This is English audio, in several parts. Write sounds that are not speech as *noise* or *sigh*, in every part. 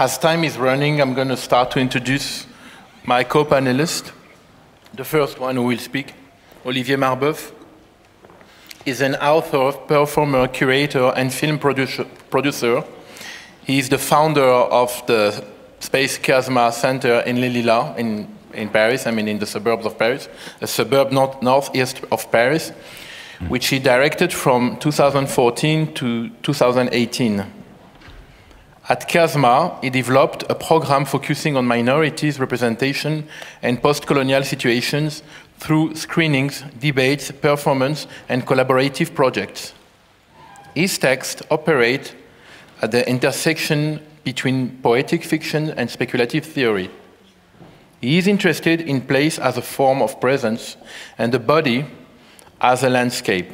as time is running, I'm going to start to introduce my co-panelist. The first one who will speak, Olivier Marboeuf, is an author, performer, curator, and film producer. producer. He is the founder of the Space Khiasma Center in Les Lilas in, in Paris, I mean in the suburbs of Paris, a suburb north, northeast of Paris, which he directed from 2014 to 2018. At Khiasma, he developed a program focusing on minorities representation and post-colonial situations through screenings, debates, performance, and collaborative projects. His texts operate at the intersection between poetic fiction and speculative theory. He is interested in place as a form of presence and the body as a landscape.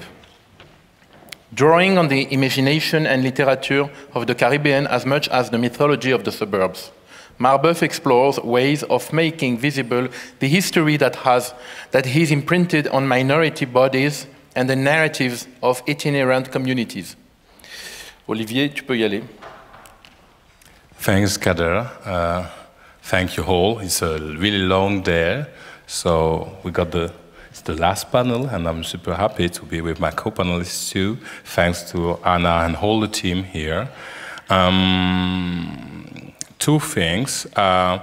Drawing on the imagination and literature of the Caribbean as much as the mythology of the suburbs, Marboeuf explores ways of making visible the history that, has, that is imprinted on minority bodies and the narratives of itinerant communities. Olivier, tu peux y aller. Thanks, Kader. Uh, thank you all. It's a really long day, so we got the the last panel, and I'm super happy to be with my co-panelists too. Thanks to Ana and all the team here. Um, two things. Uh,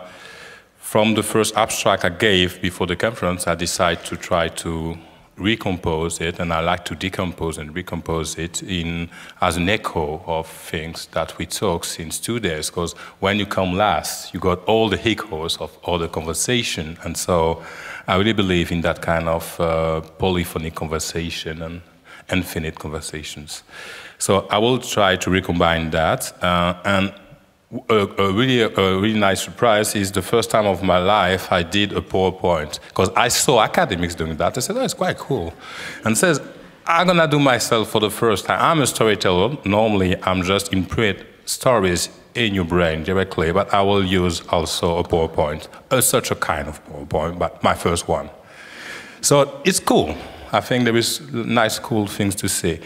from the first abstract I gave before the conference, I decided to try to recompose it, and I like to decompose and recompose it in as an echo of things that we talked since two days. Because when you come last, you got all the echoes of all the conversation, and so I really believe in that kind of uh, polyphonic conversation and infinite conversations. So I will try to recombine that, uh, and a, a, really, a really nice surprise is the first time of my life I did a PowerPoint because I saw academics doing that. I said, "Oh, it's quite cool," and says, "I'm gonna do myself for the first time. I'm a storyteller. Normally, I'm just imprint stories in your brain directly, but I will use also a PowerPoint, uh, such a kind of PowerPoint, but my first one. So it's cool. I think there is nice, cool things to see."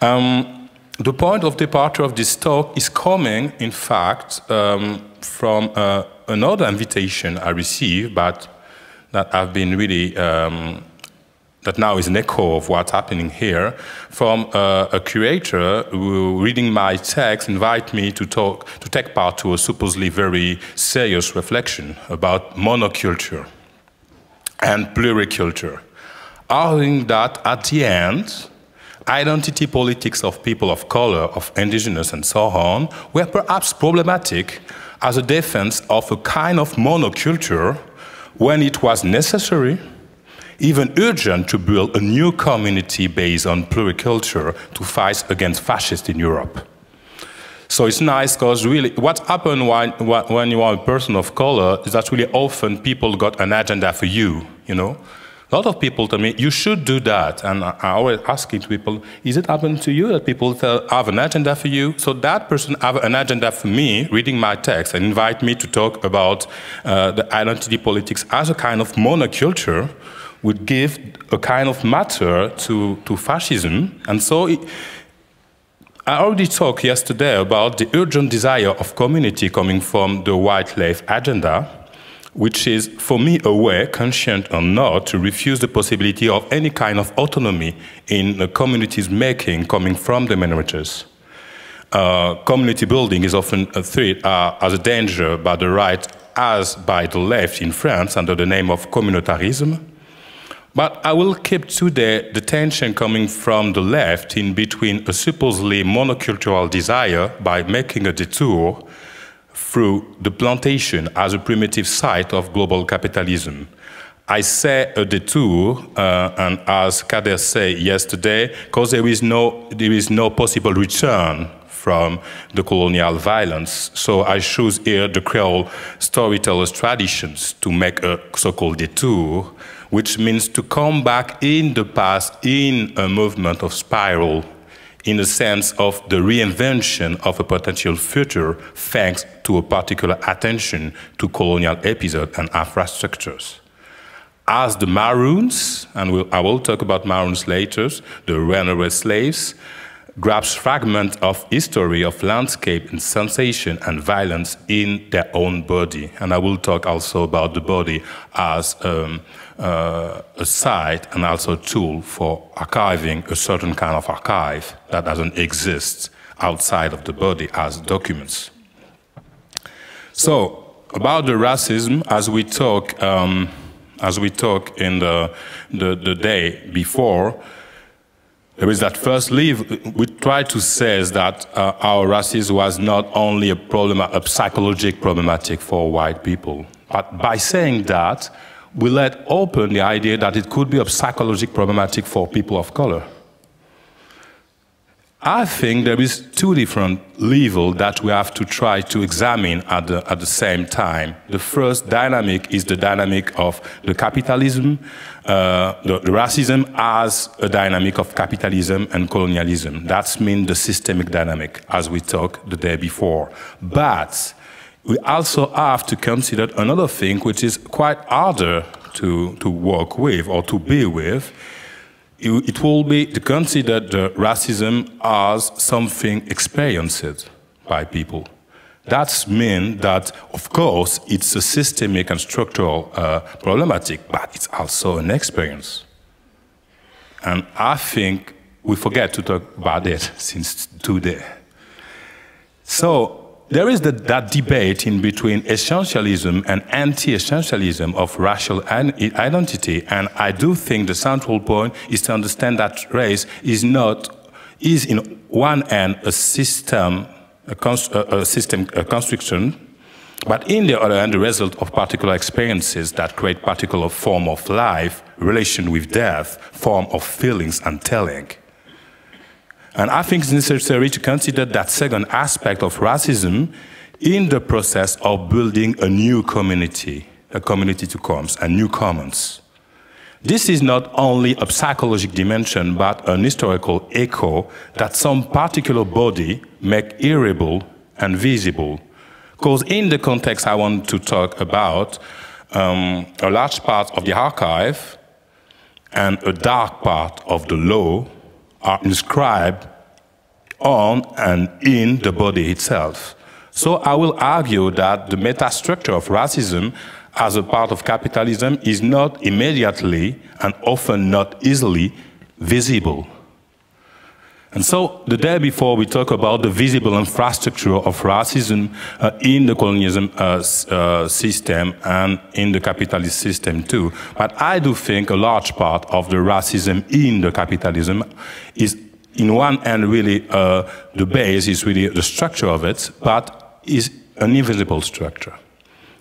Um, the point of departure of this talk is coming, in fact, um, from uh, another invitation I received, but that I've been really, um, that now is an echo of what's happening here, from uh, a curator who, reading my text, invite me to talk, to take part to a supposedly very serious reflection about monoculture and pluriculture, arguing that at the end, identity politics of people of color, of indigenous, and so on, were perhaps problematic as a defense of a kind of monoculture when it was necessary, even urgent, to build a new community based on pluriculture to fight against fascists in Europe. So it's nice because really what happens when, when you are a person of color is that really often people got an agenda for you, you know. A lot of people tell me, you should do that. And I always asking people, is it happening to you that people tell, have an agenda for you? So that person have an agenda for me, reading my text, and invite me to talk about uh, the identity politics as a kind of monoculture would give a kind of matter to, to fascism. And so it, I already talked yesterday about the urgent desire of community coming from the white left agenda which is, for me, a way, conscient or not, to refuse the possibility of any kind of autonomy in the community's making coming from the minorities. Uh, community building is often a threat uh, as a danger by the right as by the left in France under the name of communautarism. But I will keep today the tension coming from the left in between a supposedly monocultural desire by making a detour through the plantation as a primitive site of global capitalism. I say a detour, uh, and as Kader said yesterday, because there is no there is no possible return from the colonial violence. So I choose here the Creole storytellers traditions to make a so-called detour, which means to come back in the past in a movement of spiral in the sense of the reinvention of a potential future thanks to a particular attention to colonial episodes and infrastructures. As the Maroons, and we'll, I will talk about Maroons later, the runaway slaves, grabs fragments of history, of landscape, and sensation and violence in their own body. And I will talk also about the body as um, uh, a site and also a tool for archiving a certain kind of archive that doesn't exist outside of the body as documents. So, about the racism, as we talk, um, as we talk in the, the, the day before, there is that first leave we try to say that uh, our racism was not only a problem, a psychological problematic for white people, but by saying that, we let open the idea that it could be a psychological problematic for people of color. I think there is two different levels that we have to try to examine at the, at the same time. The first dynamic is the dynamic of the capitalism, uh, the, the, racism as a dynamic of capitalism and colonialism. That's mean the systemic dynamic, as we talked the day before. But we also have to consider another thing which is quite harder to, to work with or to be with, it will be to consider racism as something experienced by people. That means that, of course, it's a systemic and structural uh, problematic, but it's also an experience. And I think we forget to talk about it *laughs* since today. So there is the, that debate in between essentialism and anti-essentialism of racial identity, and I do think the central point is to understand that race is not is in one end a system, a, const, a system, a construction, but in the other end, the result of particular experiences that create particular form of life, relation with death, form of feelings and telling. And I think it's necessary to consider that second aspect of racism in the process of building a new community, a community to comes, and new commons. This is not only a psychological dimension, but an historical echo that some particular body make irritable and visible. Because in the context I want to talk about, um, a large part of the archive and a dark part of the law are inscribed on and in the body itself. So I will argue that the metastructure of racism as a part of capitalism is not immediately and often not easily visible. And so the day before we talk about the visible infrastructure of racism uh, in the colonialism uh, uh, system and in the capitalist system too. But I do think a large part of the racism in the capitalism is in one end really uh, the base is really the structure of it, but is an invisible structure.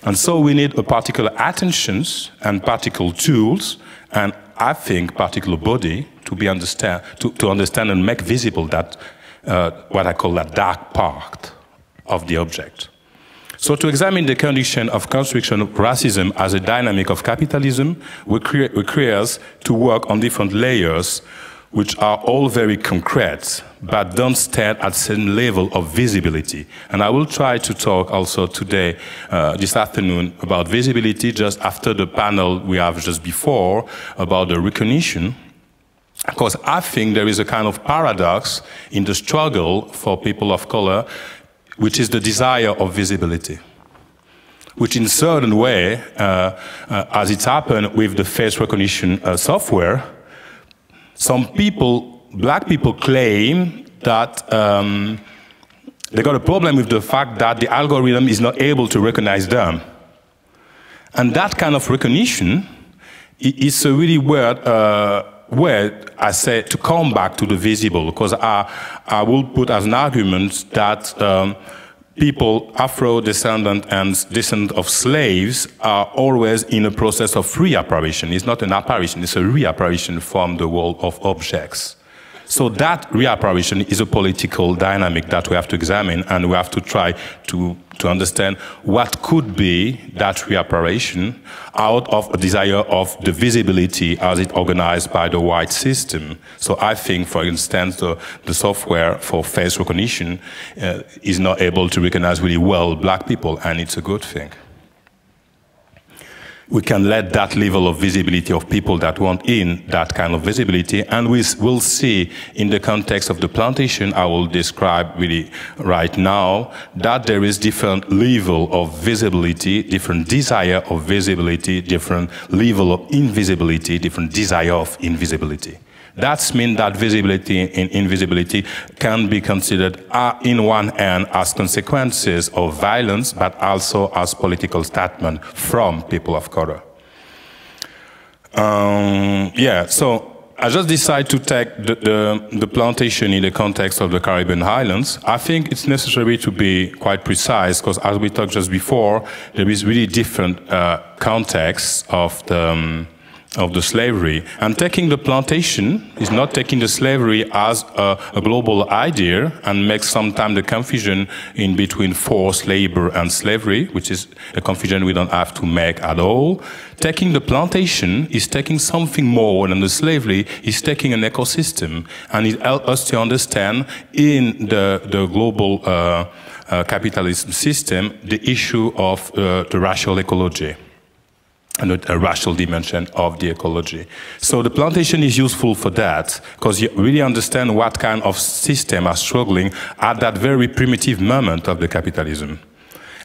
And so we need a particular attentions and particular tools and I think particular body to be understand to, to understand and make visible that uh, what I call that dark part of the object. So to examine the condition of construction of racism as a dynamic of capitalism, we, cre to work on different layers which are all very concrete, but don't stand at the same level of visibility. And I will try to talk also today, uh, this afternoon, about visibility just after the panel we have just before about the recognition. Because I think there is a kind of paradox in the struggle for people of color, which is the desire of visibility which in certain way, uh, uh, as it happened with the face recognition uh, software, some people, black people claim that um, they got a problem with the fact that the algorithm is not able to recognize them. And that kind of recognition is a really weird uh, way, I say, to come back to the visible, because I, I will put as an argument that um, people, Afro-descendant and descendant of slaves, are always in a process of reapparition. It's not an apparition, it's a reapparition from the world of objects. So that reapparition is a political dynamic that we have to examine and we have to try to, to understand what could be that reapparition out of a desire of the visibility as it organized by the white system. So I think, for instance, the, the software for face recognition uh, is not able to recognize really well black people and it's a good thing. We can let that level of visibility of people that want in that kind of visibility. And we will see in the context of the plantation, I will describe really right now, that there is different level of visibility, different desire of visibility, different level of invisibility, different desire of invisibility. That means that visibility and invisibility can be considered, uh, in one hand, as consequences of violence, but also as political statement from people of color. Um, yeah, so I just decided to take the, the, the, plantation in the context of the Caribbean islands. I think it's necessary to be quite precise because, as we talked just before, there is really different uh, contexts of the. Um, of the slavery. And taking the plantation is not taking the slavery as a, a global idea and makes sometimes the confusion in between forced labor and slavery, which is a confusion we don't have to make at all. Taking the plantation is taking something more than the slavery, is taking an ecosystem. And it helps us to understand in the, the global uh, uh, capitalism system the issue of uh, the racial ecology and a racial dimension of the ecology. So the plantation is useful for that, because you really understand what kind of system are struggling at that very primitive moment of the capitalism.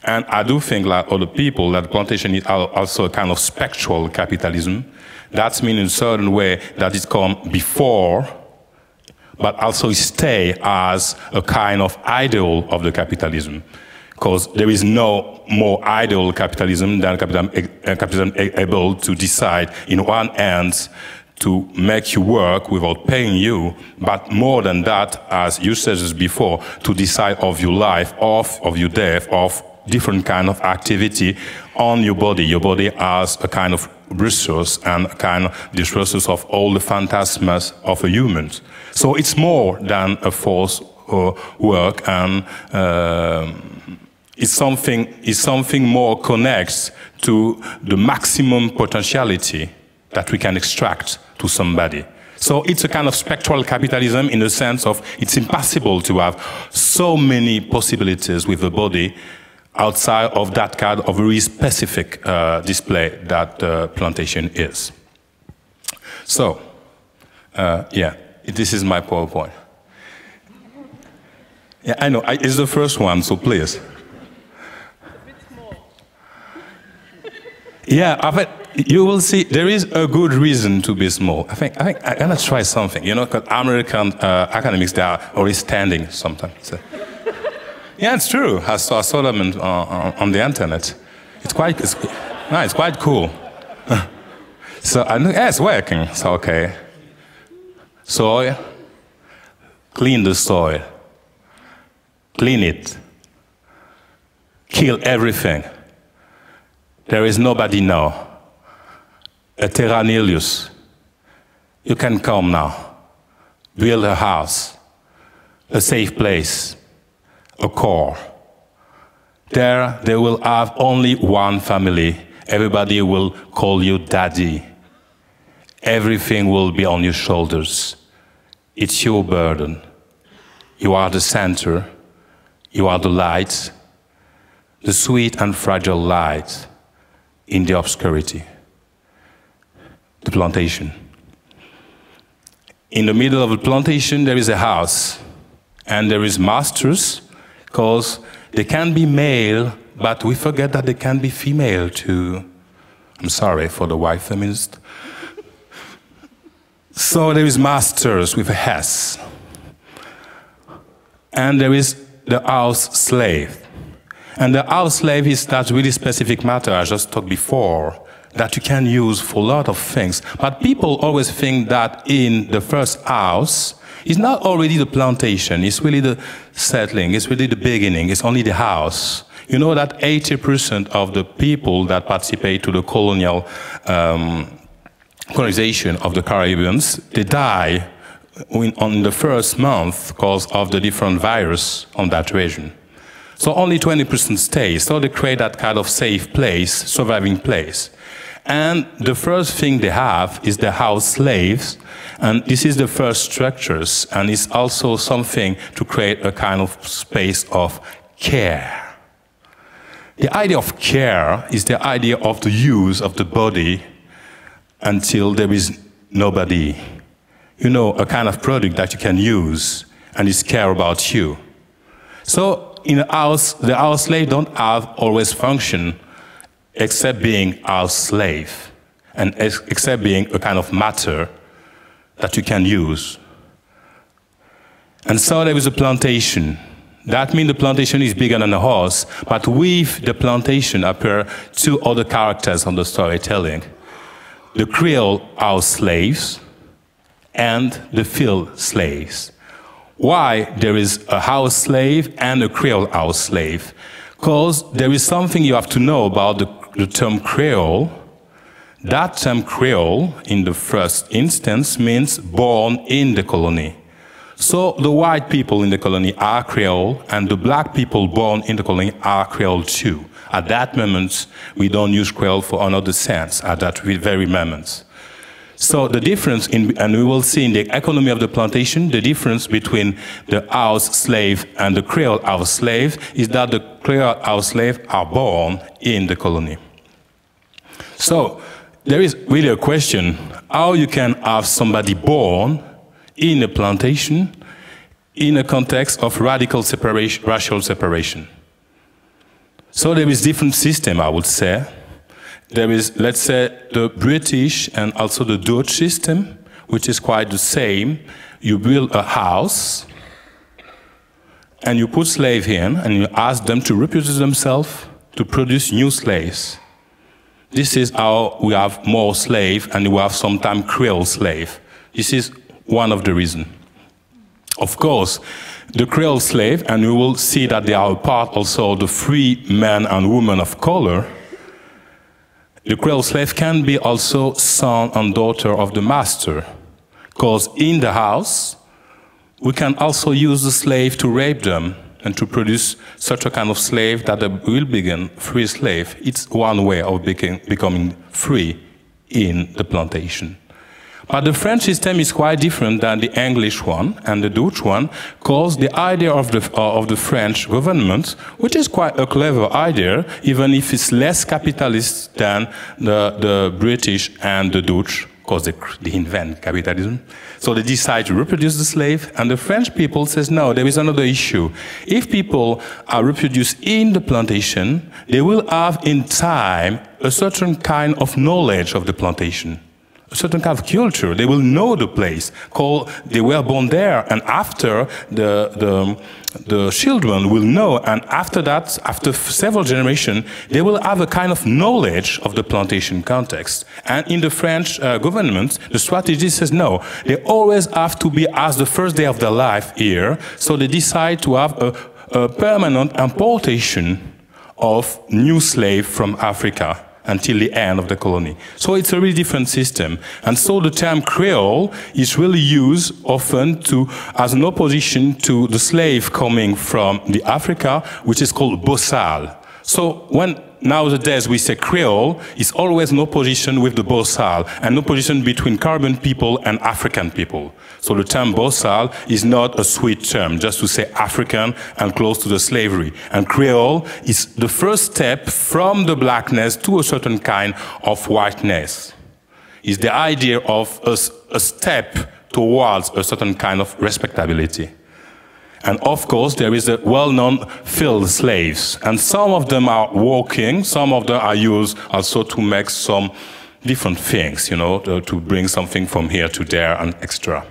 And I do think, like other people, that plantation is also a kind of spectral capitalism. That means in a certain way that it come before, but also stay as a kind of ideal of the capitalism because there is no more ideal capitalism than capitalism, uh, capitalism able to decide in one hand to make you work without paying you, but more than that, as you said before, to decide of your life, of, of your death, of different kind of activity on your body. Your body as a kind of resource and a kind of this resource of all the phantasmas of a human. So it's more than a force or work and uh, is something, is something more connects to the maximum potentiality that we can extract to somebody. So it's a kind of spectral capitalism in the sense of it's impossible to have so many possibilities with the body outside of that kind of very specific uh, display that uh, plantation is. So, uh, yeah, this is my PowerPoint. Yeah, I know, I, it's the first one, so please. Yeah, I think you will see there is a good reason to be small. I think, I think I'm gonna try something, you know, because American uh, academics, they are always standing sometimes. So. yeah, it's true. I saw, I saw them on, on, on, the internet. It's quite, it's, no, it's quite cool. *laughs* so, I know, yeah, it's working. So, okay. Soil, clean the soil, clean it, kill everything there is nobody now. A terra nullius. You can come now. Build a house, a safe place, a core. There, they will have only one family. Everybody will call you daddy. Everything will be on your shoulders. It's your burden. You are the center. You are the light, the sweet and fragile light in the obscurity. The plantation. In the middle of the plantation, there is a house, and there is masters, because they can be male, but we forget that they can be female too. I'm sorry for the white feminist. So there is masters with a a S. And there is the house slave. And the house slave is that really specific matter I just talked before that you can use for a lot of things. But people always think that in the first house, it's not already the plantation, it's really the settling, it's really the beginning, it's only the house. You know that 80% of the people that participate to the colonial um, colonization of the Caribbeans, they die in, on the first month because of the different virus on that region. So only 20% stay. So they create that kind of safe place, surviving place. And the first thing they have is the house slaves. And this is the first structures. And it's also something to create a kind of space of care. The idea of care is the idea of the use of the body until there is nobody. You know, a kind of product that you can use and is care about you. So in house, the house slave don't have always function except being our slave and ex except being a kind of matter that you can use. And so there is a plantation. That means the plantation is bigger than a horse, but with the plantation appear two other characters on the storytelling. The Creole are slaves and the field slaves. Why there is a house slave and a Creole house slave? Because there is something you have to know about the, the term Creole. That term Creole, in the first instance, means born in the colony. So the white people in the colony are Creole, and the black people born in the colony are Creole too. At that moment, we don't use Creole for another sense, at that very moment. So the difference, in, and we will see in the economy of the plantation, the difference between the house slave and the Creole house slave is that the Creole house slave are born in the colony. So there is really a question, how you can have somebody born in a plantation in a context of radical separation, racial separation. So there is different system, I would say. There is, let's say, the British and also the Dutch system, which is quite the same. You build a house, and you put slaves in, and you ask them to reproduce themselves to produce new slaves. This is how we have more slave, and we have sometimes Creole slave. This is one of the reasons. Of course, the Creole slave, and we will see that they are a part also of the free men and women of color. The Creole slave can be also son and daughter of the master, because in the house, we can also use the slave to rape them and to produce such a kind of slave that they will begin free slave. It's one way of becoming free in the plantation. But the French system is quite different than the English one and the Dutch one, because the idea of the, uh, of the French government, which is quite a clever idea, even if it's less capitalist than the, the British and the Dutch, because they, they invent capitalism. So they decide to reproduce the slave, and the French people says, no, there is another issue. If people are reproduced in the plantation, they will have in time a certain kind of knowledge of the plantation certain kind of culture. They will know the place. Called, they were born there, and after the, the, the children will know, and after that, after several generations, they will have a kind of knowledge of the plantation context. And in the French uh, government, the strategy says no, they always have to be as the first day of their life here, so they decide to have a, a permanent importation of new slave from Africa until the end of the colony. So it's a really different system. And so the term Creole is really used often to, as an opposition to the slave coming from the Africa, which is called Bosal. So when nowadays we say Creole, is always no opposition with the Bosal and opposition between Caribbean people and African people. So the term Bosal is not a sweet term, just to say African and close to the slavery. And Creole is the first step from the blackness to a certain kind of whiteness. Is the idea of a, a step towards a certain kind of respectability. And of course, there is a well-known field slaves. And some of them are working, some of them are used also to make some different things, you know, to, to bring something from here to there and extra.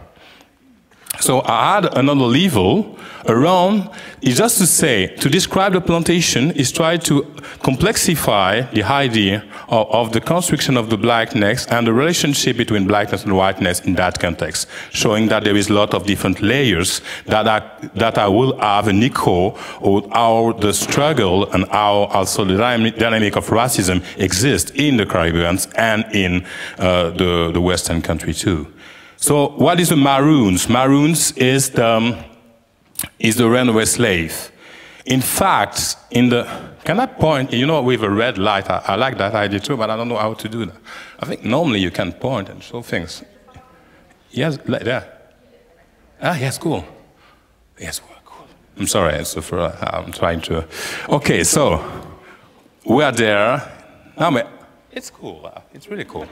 So I add another level around, is just to say, to describe the plantation is try to complexify the idea of, of, the construction of the blackness and the relationship between blackness and whiteness in that context, showing that there is a lot of different layers that, are, that I will have an echo of how the struggle and how also the dynamic of racism exists in the Caribbean and in uh, the, the Western country too. So what is the Maroons? Maroons is the, is the runaway slave. In fact, in the, can I point, you know, with a red light, I, I, like that idea too, but I don't know how to do that. I think normally you can point and show things. Yes, there. Ah, yes, cool. Yes, cool. I'm sorry, so for, I'm trying to. Okay, so we are there. It's cool. It's really cool.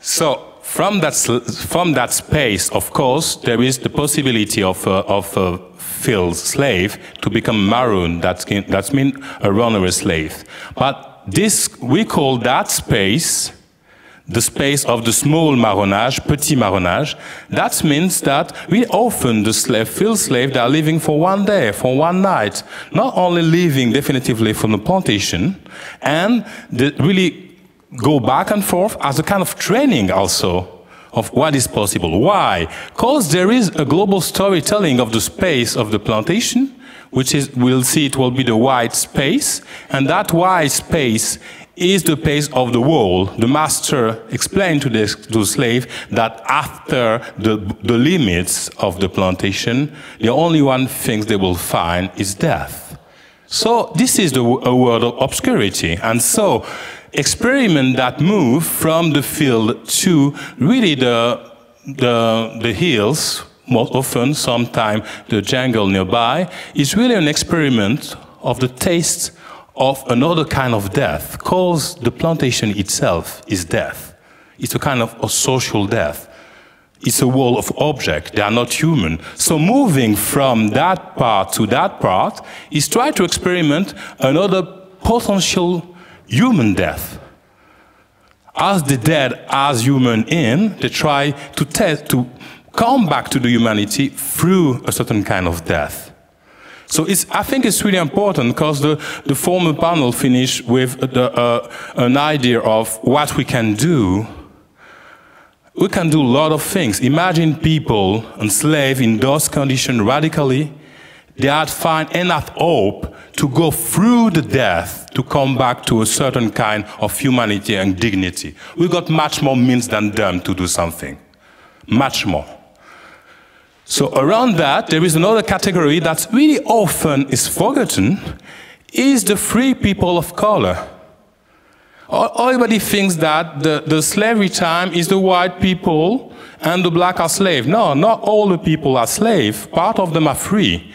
So from that, from that space, of course, there is the possibility of, uh, of a field slave to become maroon. That's, that's mean a runaway slave. But this, we call that space the space of the small marronage, petit marronage. That means that we often the slave, field slave, they are living for one day, for one night. Not only living definitively from the plantation, and they really go back and forth as a kind of training also of what is possible. Why? Because there is a global storytelling of the space of the plantation, which is, we'll see it will be the white space, and that white space is the pace of the world. The master explained to the, to the slave that after the, the limits of the plantation, the only one thing they will find is death. So this is the, a world of obscurity. And so experiment that move from the field to really the, the, the hills, most often, sometimes the jungle nearby, is really an experiment of the taste of another kind of death, because the plantation itself is death. It's a kind of a social death. It's a wall of objects. They are not human. So moving from that part to that part is try to experiment another potential human death. As the dead as human in, they try to test, to come back to the humanity through a certain kind of death. So I think it's really important because the, the former panel finished with the, uh, an idea of what we can do. We can do a lot of things. Imagine people enslaved in those conditions radically. They had find enough hope to go through the death to come back to a certain kind of humanity and dignity. We got much more means than them to do something. Much more. So around that, there is another category that really often is forgotten, is the free people of color. Everybody thinks that the, the slavery time is the white people and the black are slave. No, not all the people are slave. Part of them are free.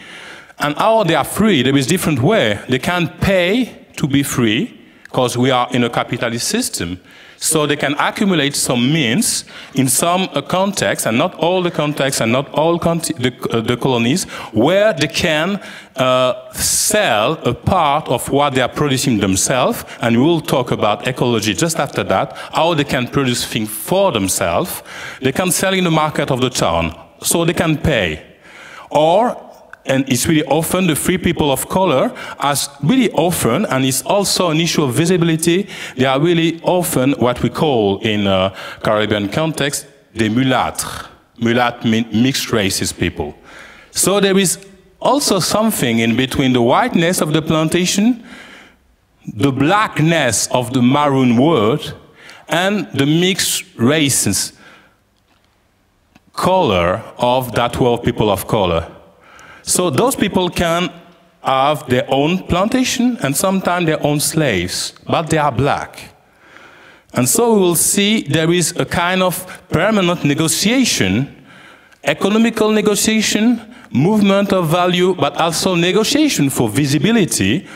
And how they are free, there is different way. They can pay to be free, because we are in a capitalist system. So they can accumulate some means in some uh, contexts, and not all the contexts and not all the, uh, the, colonies, where they can uh, sell a part of what they are producing themselves, and we'll talk about ecology just after that, how they can produce things for themselves. They can sell in the market of the town, so they can pay. Or and it's really often the free people of color as really often, and it's also an issue of visibility, they are really often what we call in a Caribbean context, the mulâtres. Mulat mean mixed races people. So there is also something in between the whiteness of the plantation, the blackness of the maroon world, and the mixed races color of that world people of color. So those people can have their own plantation and sometimes their own slaves, but they are black. And so we will see there is a kind of permanent negotiation, economical negotiation, movement of value, but also negotiation for visibility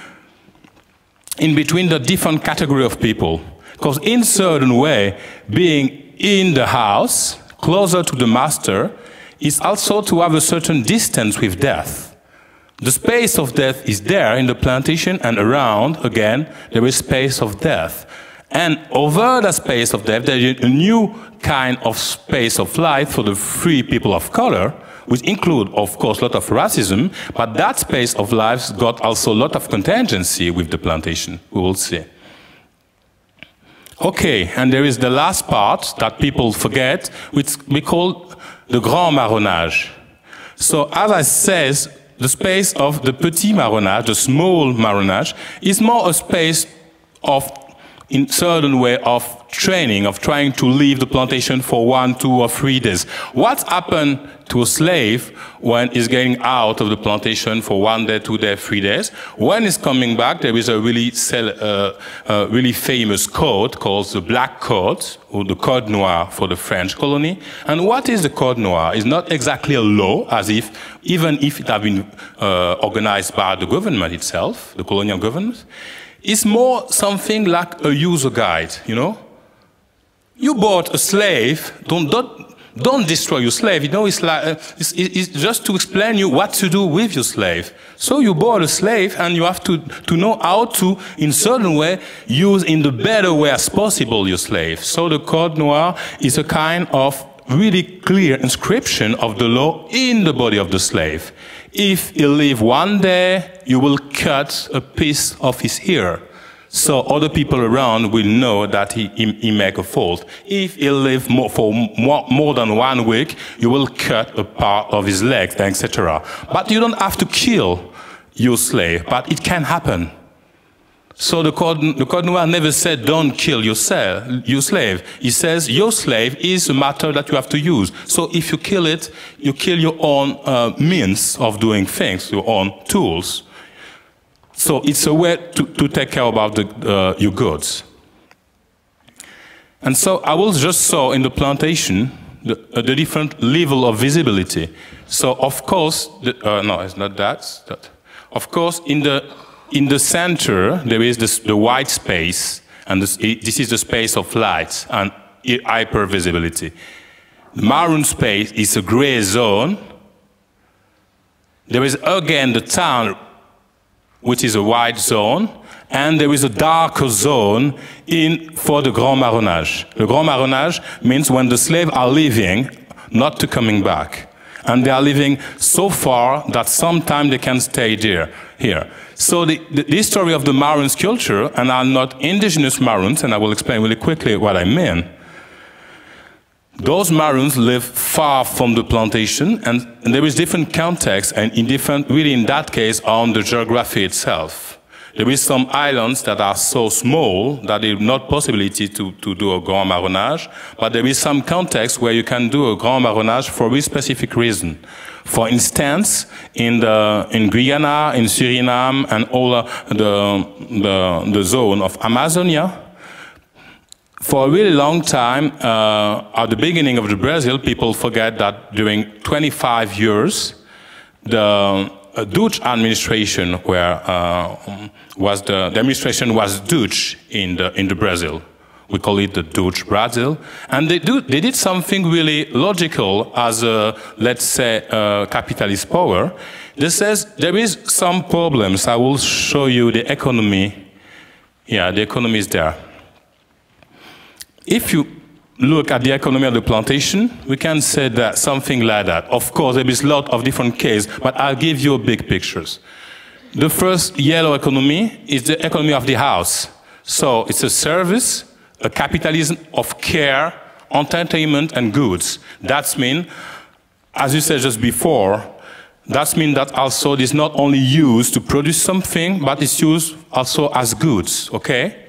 in between the different category of people. Because in certain way, being in the house, closer to the master, is also to have a certain distance with death. The space of death is there in the plantation and around, again, there is space of death. And over the space of death, there is a new kind of space of life for the free people of color, which include, of course, a lot of racism, but that space of life got also a lot of contingency with the plantation, we will see. Okay, and there is the last part that people forget, which we call the grand marronnage. So as I said, the space of the petit marronnage, the small marronnage, is more a space of in certain way of training, of trying to leave the plantation for one, two, or three days. What happened to a slave when he's getting out of the plantation for one day, two days, three days? When he's coming back, there is a really, uh, uh, really famous code called the Black Code, or the Code Noir for the French colony. And what is the Code Noir? It's not exactly a law, as if, even if it had been uh, organized by the government itself, the colonial government. It's more something like a user guide, you know? You bought a slave, don't, don't, don't destroy your slave. You know, it's like, uh, it's, it's, just to explain you what to do with your slave. So you bought a slave and you have to, to know how to, in certain way, use in the better way as possible your slave. So the Code Noir is a kind of really clear inscription of the law in the body of the slave. If he live one day, you will cut a piece of his ear. So other people around will know that he, he, he make a fault. If he live more, for more, more than one week, you will cut a part of his leg, etc. But you don't have to kill your slave, but it can happen. So the Code, the Code Noir never said, don't kill your, your slave. He says, your slave is a matter that you have to use. So if you kill it, you kill your own uh, means of doing things, your own tools. So it's a way to, to take care about the, uh, your goods. And so I will just saw in the plantation the, uh, the different level of visibility. So of course, the, uh, no, it's not that, that. Of course, in the in the center, there is this, the white space, and this, this, is the space of light and hypervisibility. The maroon space is a gray zone. There is again the town, which is a white zone, and there is a darker zone in, for the Grand Marronnage. The Grand Marronnage means when the slaves are leaving, not to coming back. And they are living so far that sometimes they can stay there, here. So the, the, the story of the Maroons culture, and are not indigenous Maroons, and I will explain really quickly what I mean. Those Maroons live far from the plantation, and, and there is different context, and in different, really in that case, on the geography itself. There is some islands that are so small that there is not possibility to, to do a grand marronnage, but there is some context where you can do a grand marronnage for a specific reason. For instance, in, the, in Guyana, in Suriname, and all the, the, the zone of Amazonia, for a really long time, uh, at the beginning of the Brazil, people forget that during 25 years, the uh, Dutch administration where, uh, was the, the administration was Dutch in the, in the Brazil. We call it the Dutch Brazil. And they, do, they did something really logical as a, let's say, a capitalist power. They says there is some problems. I will show you the economy. Yeah, the economy is there. If you look at the economy of the plantation, we can say that something like that. Of course, there is a lot of different cases, but I'll give you big pictures. The first yellow economy is the economy of the house. So it's a service a capitalism of care, entertainment, and goods. That means, as you said just before, that means that also it is not only used to produce something, but it's used also as goods, okay?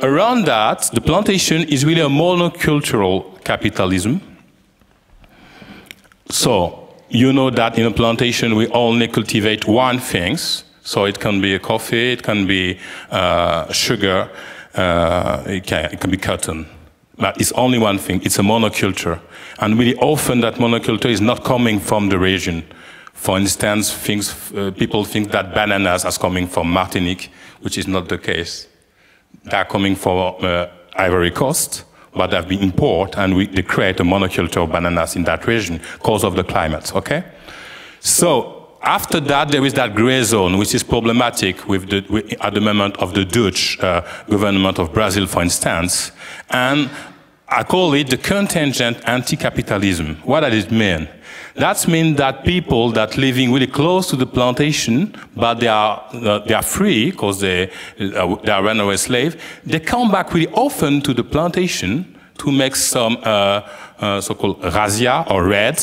Around that, the plantation is really a monocultural capitalism. So, you know that in a plantation we only cultivate one things. So it can be a coffee, it can be uh, sugar, uh, it, can, it can be cotton. But it's only one thing, it's a monoculture. And really often that monoculture is not coming from the region. For instance, things, uh, people think that bananas are coming from Martinique, which is not the case. They're coming from uh, Ivory Coast, but they've been imported, and we, they create a monoculture of bananas in that region because of the climate, okay? So after that, there is that gray zone, which is problematic with the, with, at the moment of the Dutch uh, government of Brazil, for instance. And I call it the contingent anti-capitalism. What does it mean? That means that people that living really close to the plantation, but they are, uh, they are free because they, uh, they are runaway slaves, they come back really often to the plantation to make some uh, uh so-called razzia or raid,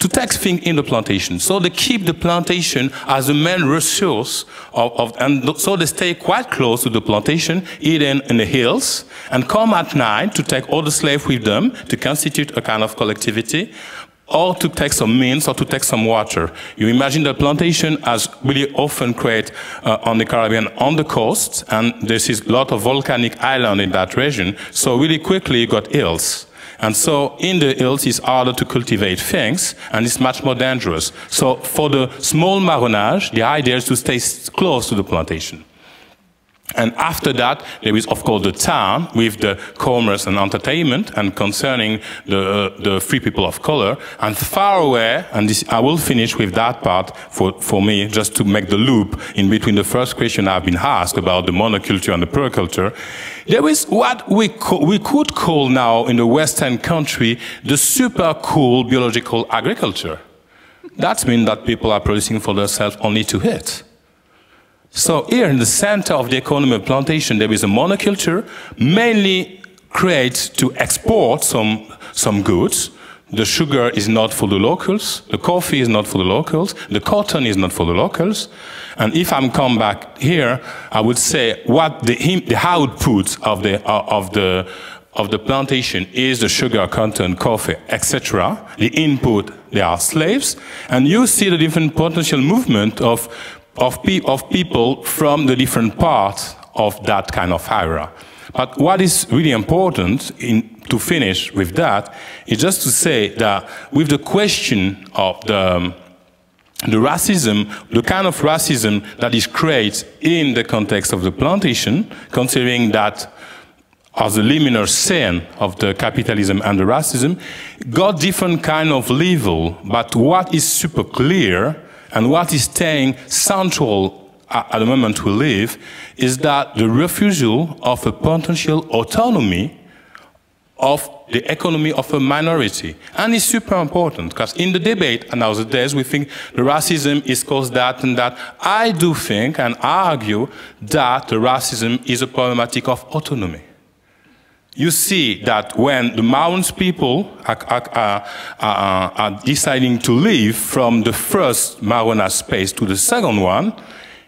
to take things in the plantation. So they keep the plantation as the main resource of, of, and so they stay quite close to the plantation, hidden in the hills, and come at night to take all the slaves with them to constitute a kind of collectivity or to take some means or to take some water. You imagine the plantation as really often create uh, on the Caribbean on the coast, and there is a lot of volcanic island in that region, so really quickly you got hills. And so in the hills it's harder to cultivate things and it's much more dangerous. So for the small marronage, the idea is to stay close to the plantation. And after that, there is, of course, the town with the commerce and entertainment and concerning the, uh, the free people of color. And far away, and this, I will finish with that part for, for me, just to make the loop in between the first question I've been asked about the monoculture and the permaculture. There is what we, we could call now in the Western country the super cool biological agriculture. That means that people are producing for themselves only to eat. So here in the center of the economy of plantation, there is a monoculture, mainly created to export some, some goods. The sugar is not for the locals, the coffee is not for the locals, the cotton is not for the locals. And if I'm come back here, I would say what the, the output of the, uh, of the, of the plantation is the sugar, cotton, coffee, etc. The input, they are slaves. And you see the different potential movement of of, pe of people from the different parts of that kind of era. But what is really important in, to finish with that is just to say that with the question of the, um, the racism, the kind of racism that is created in the context of the plantation, considering that as a liminal scene of the capitalism and the racism, got different kind of level, but what is super clear and what is staying central uh, at the moment we live is that the refusal of a potential autonomy of the economy of a minority. And it's super important because in the debate nowadays we think the racism is caused that and that. I do think and argue that the racism is a problematic of autonomy you see that when the Maoris people are, are, are, are, deciding to leave from the first Marona space to the second one,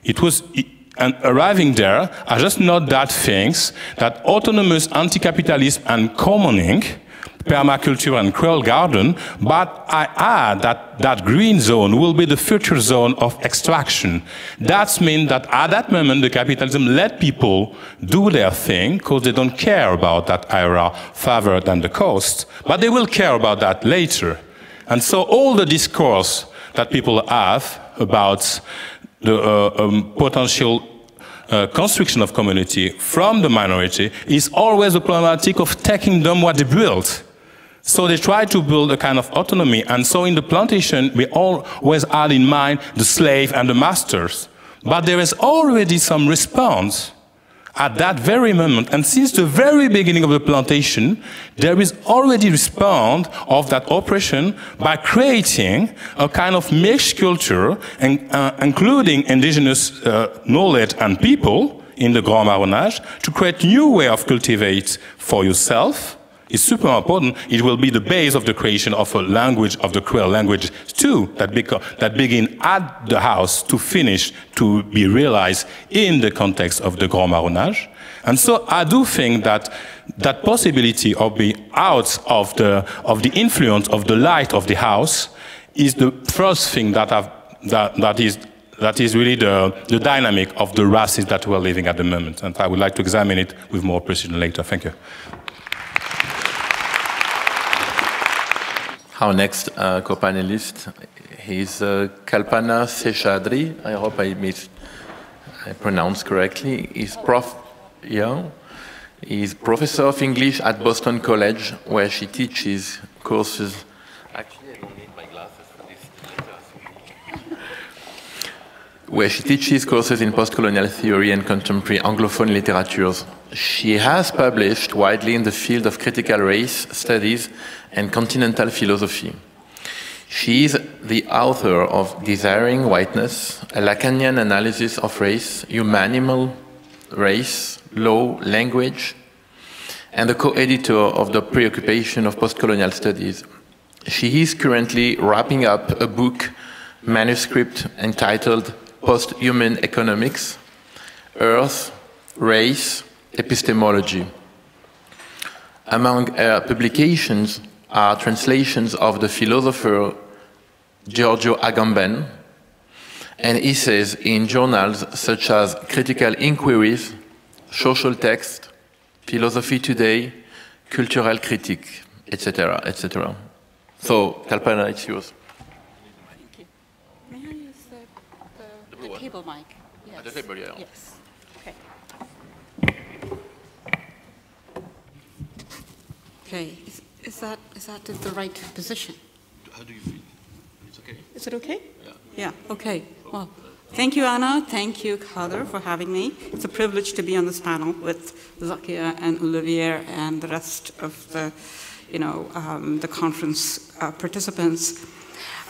it was and arriving there are just not that things that autonomous anti-capitalism and commoning permaculture and Creole garden, but I add that that green zone will be the future zone of extraction. That means that at that moment, the capitalism let people do their thing because they don't care about that area further than the coast, but they will care about that later. And so all the discourse that people have about the uh, um, potential uh, construction of community from the minority is always a problematic of taking them what they built. So they try to build a kind of autonomy. And so in the plantation, we always had in mind the slave and the masters. But there is already some response at that very moment. And since the very beginning of the plantation, there is already response of that oppression by creating a kind of mixed culture, and, uh, including indigenous uh, knowledge and people in the Grand Marronnage, to create new way of cultivate for yourself, is super important. It will be the base of the creation of a language, of the Creole language too, that, that begin at the house to finish to be realized in the context of the Grand Marronnage. And so I do think that that possibility of being out of the, of the influence of the light of the house is the first thing that, I've, that, that is that is really the, the dynamic of the races that we're living at the moment. And I would like to examine it with more precision later. Thank you. Our next uh, co-panelist is uh, Kalpana Seshadri. I hope I, made, I pronounced correctly. He's prof. Yeah, he's professor of English at Boston College, where she teaches courses. Actually, I don't need my glasses for this. Where she teaches courses in post-colonial theory and contemporary Anglophone literatures. She has published widely in the field of critical race studies and continental philosophy. She is the author of Desiring Whiteness, a Lacanian analysis of race, human-animal race, law, language, and the co-editor of the Preoccupation of Postcolonial Studies. She is currently wrapping up a book manuscript entitled Post-Human Economics, Earth, Race, Epistemology. Among her publications are translations of the philosopher Giorgio Agamben and essays in journals such as Critical Inquiries, Social Text, Philosophy Today, Cultural Critique, etc., etc. So, Kalpana, it's yours. Thank you. May I use the, the, the one. Table mic? Yes. the table, yeah. Yes. Okay. Okay. Is, is that is that the right position? How do you feel? It's okay? Is it okay? Yeah. Yeah. Okay. Well, thank you, Ana. Thank you, Kader, for having me. It's a privilege to be on this panel with Zakia and Olivier and the rest of the, you know, um, the conference uh, participants.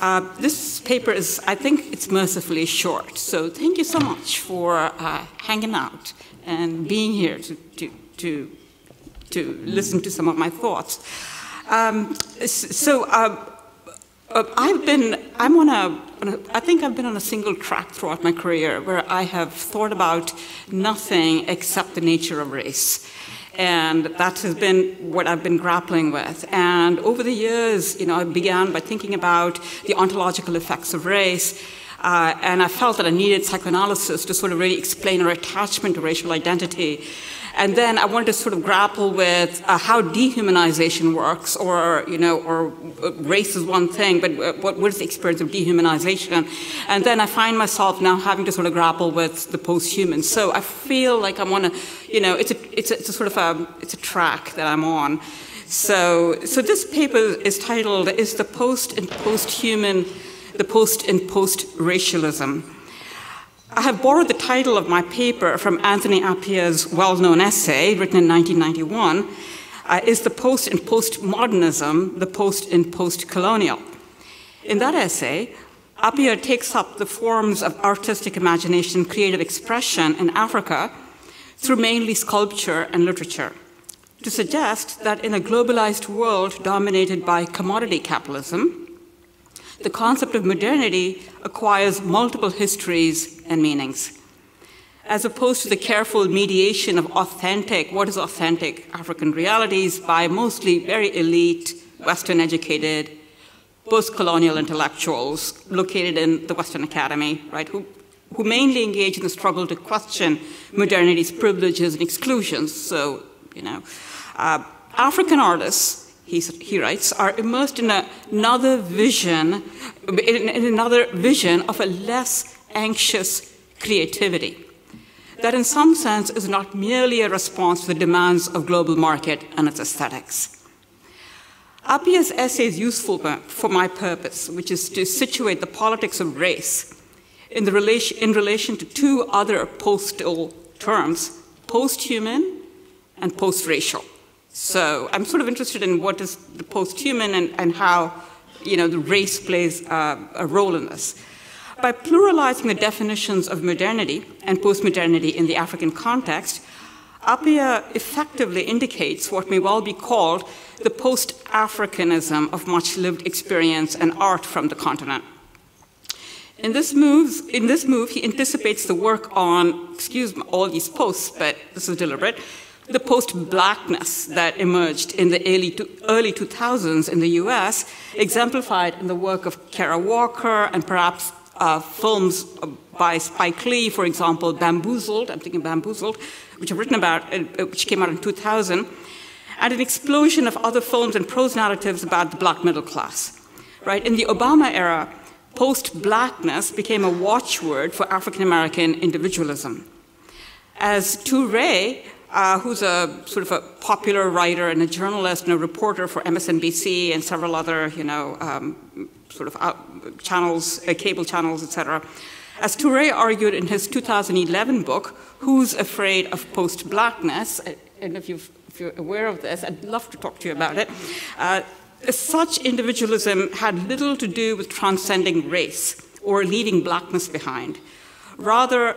Uh, this paper is, I think, it's mercifully short. So thank you so much for uh, hanging out and being here to, to, to, to listen to some of my thoughts. Um, so uh, uh, I've been, I'm on a, on a, I think I've been on a single track throughout my career where I have thought about nothing except the nature of race. And that has been what I've been grappling with. And over the years, you know, I began by thinking about the ontological effects of race. Uh, and I felt that I needed psychoanalysis to sort of really explain our attachment to racial identity. And then I wanted to sort of grapple with uh, how dehumanization works, or you know, or uh, race is one thing, but uh, what, what is the experience of dehumanization? And then I find myself now having to sort of grapple with the post-human. So I feel like I'm on a, you know, it's a, it's a, it's a sort of a, it's a track that I'm on. So, so this paper is titled "Is the Post and Post-Human, the Post and Post-Racialism?" I have borrowed the title of my paper from Anthony Appiah's well known essay, written in 1991 uh, Is the Post and Postmodernism the Post and Post Colonial? In that essay, Appiah takes up the forms of artistic imagination creative expression in Africa through mainly sculpture and literature to suggest that in a globalized world dominated by commodity capitalism, the concept of modernity acquires multiple histories and meanings. As opposed to the careful mediation of authentic, what is authentic African realities by mostly very elite, Western educated, post colonial intellectuals located in the Western Academy, right, who, who mainly engage in the struggle to question modernity's privileges and exclusions. So, you know, uh, African artists he, he writes, are immersed in a, another vision, in, in another vision of a less anxious creativity. That, in some sense, is not merely a response to the demands of global market and its aesthetics. Appiah's essay is useful for my purpose, which is to situate the politics of race in, the relation, in relation to two other postal terms post-human and post-racial. So I'm sort of interested in what is the post-human and, and how you know, the race plays uh, a role in this. By pluralizing the definitions of modernity and postmodernity in the African context, Appiah effectively indicates what may well be called the post-Africanism of much lived experience and art from the continent. In this, move, in this move, he anticipates the work on, excuse all these posts, but this is deliberate, the post-blackness that emerged in the early, to, early 2000s in the US, exemplified in the work of Kara Walker and perhaps uh, films by Spike Lee, for example, Bamboozled, I'm thinking Bamboozled, which I've written about, uh, which came out in 2000, and an explosion of other films and prose narratives about the black middle class. Right? In the Obama era, post-blackness became a watchword for African American individualism. As Touré uh, who's a sort of a popular writer and a journalist and a reporter for MSNBC and several other, you know, um, sort of out, channels, uh, cable channels, etc. As Touré argued in his 2011 book, Who's Afraid of Post-Blackness, and if, if, you're aware of this, I'd love to talk to you about it. Uh, such individualism had little to do with transcending race or leaving blackness behind. Rather,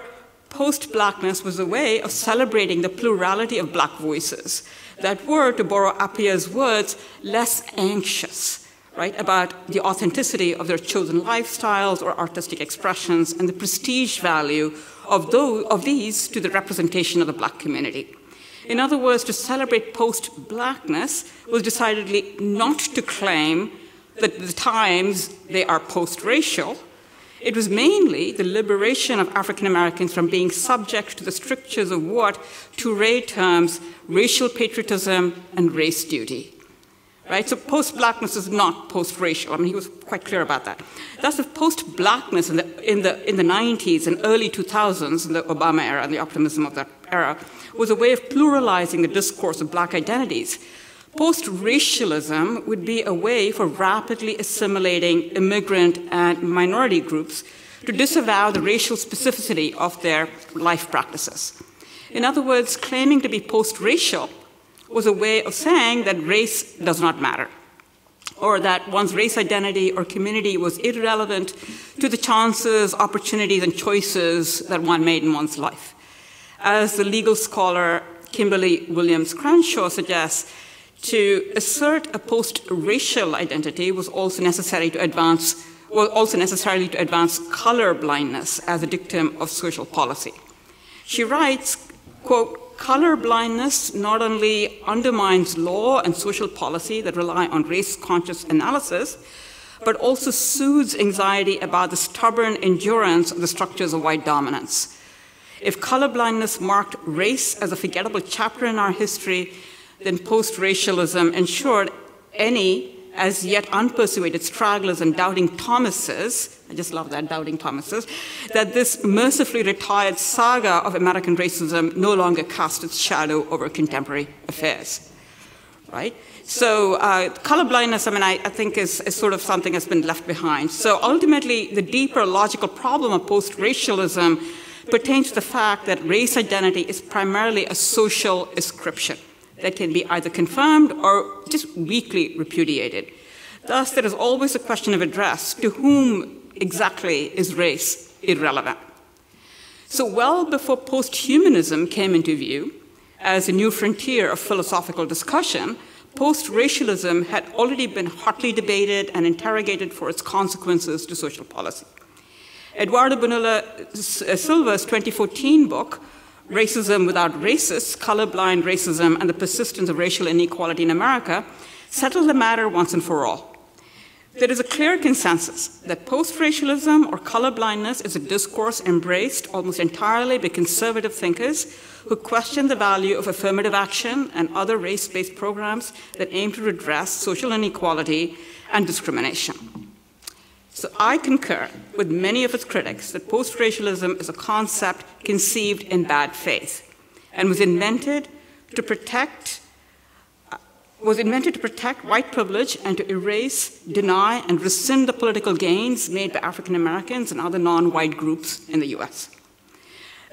post blackness was a way of celebrating the plurality of black voices that were, to borrow Appiah's words, less anxious, right, about the authenticity of their chosen lifestyles or artistic expressions and the prestige value of, those, of these to the representation of the black community. In other words, to celebrate post blackness was decidedly not to claim that the times they are post racial. It was mainly the liberation of African Americans from being subject to the strictures of what Touré terms racial patriotism and race duty. Right? So post blackness is not post racial. I mean, he was quite clear about that. Thus, the post blackness in the, in, the, in the 90s and early 2000s, in the Obama era and the optimism of that era, was a way of pluralizing the discourse of black identities. Post racialism would be a way for rapidly assimilating immigrant and minority groups to disavow the racial specificity of their life practices. In other words, claiming to be post racial was a way of saying that race does not matter, or that one's race identity or community was irrelevant to the chances, opportunities, and choices that one made in one's life. As the legal scholar Kimberlé Williams Crenshaw suggests, to assert a post-racial identity was also necessary to advance, also necessarily to advance color blindness as a dictum of social policy. She writes, quote, color blindness not only undermines law and social policy that rely on race conscious analysis, but also soothes anxiety about the stubborn endurance of the structures of white dominance. If colorblindness marked race as a forgettable chapter in our history, then post racialism ensured any as yet unpersuaded stragglers and doubting Thomases, I just love that, doubting Thomases, that this mercifully retired saga of American racism no longer cast its shadow over contemporary affairs. Right? So, uh, colorblindness, I mean, I, I think is, is, sort of something that's been left behind. So, ultimately, the deeper logical problem of post racialism pertains to the fact that race identity is primarily a social ascription that can be either confirmed or just weakly repudiated. Thus, there is always a question of address to whom exactly is race irrelevant. So, well before posthumanism came into view as a new frontier of philosophical discussion, post racialism had already been hotly debated and interrogated for its consequences to social policy. Eduardo Bonilla Silva's 2014 book, Racism Without Racists Colorblind Racism and the Persistence of Racial Inequality in America, settle the matter once and for all. There is a clear consensus that post racialism or colorblindness is a discourse embraced almost entirely by conservative thinkers who question the value of affirmative action and other race based programs that aim to redress social inequality and discrimination. So I concur with many of its critics that post racialism is a concept conceived in bad faith and was invented to protect uh, was invented to protect white privilege and to erase, deny, and rescind the political gains made by African Americans and other non white groups in the US.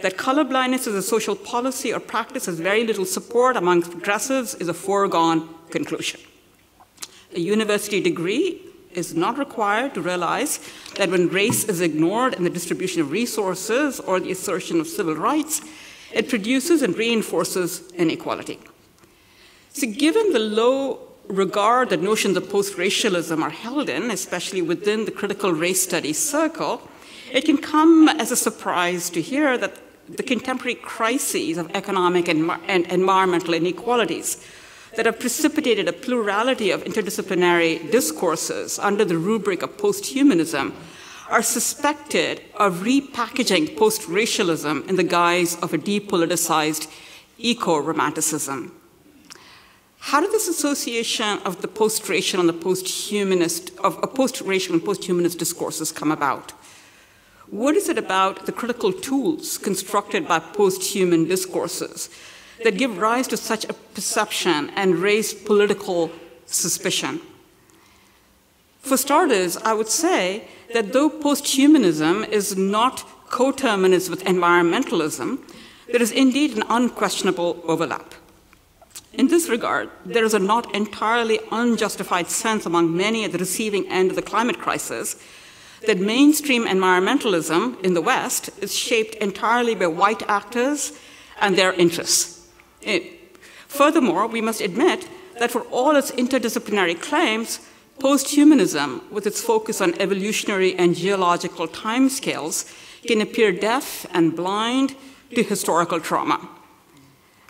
That colorblindness as a social policy or practice has very little support among progressives is a foregone conclusion. A university degree is not required to realize that when race is ignored in the distribution of resources or the assertion of civil rights, it produces and reinforces inequality. So, given the low regard that notions of post racialism are held in, especially within the critical race studies circle, it can come as a surprise to hear that the contemporary crises of economic and, and environmental inequalities that have precipitated a plurality of interdisciplinary discourses under the rubric of posthumanism are suspected of repackaging post racialism in the guise of a depoliticized eco romanticism. How did this association of the post racial and the post humanist, of a post racial and post humanist discourses come about? What is it about the critical tools constructed by post human discourses that give rise to such a perception and raise political suspicion. For starters, I would say that though posthumanism is not coterminous with environmentalism, there is indeed an unquestionable overlap. In this regard, there is a not entirely unjustified sense among many at the receiving end of the climate crisis that mainstream environmentalism in the West is shaped entirely by white actors and their interests. Furthermore, we must admit that for all its interdisciplinary claims, posthumanism, with its focus on evolutionary and geological timescales, can appear deaf and blind to historical trauma.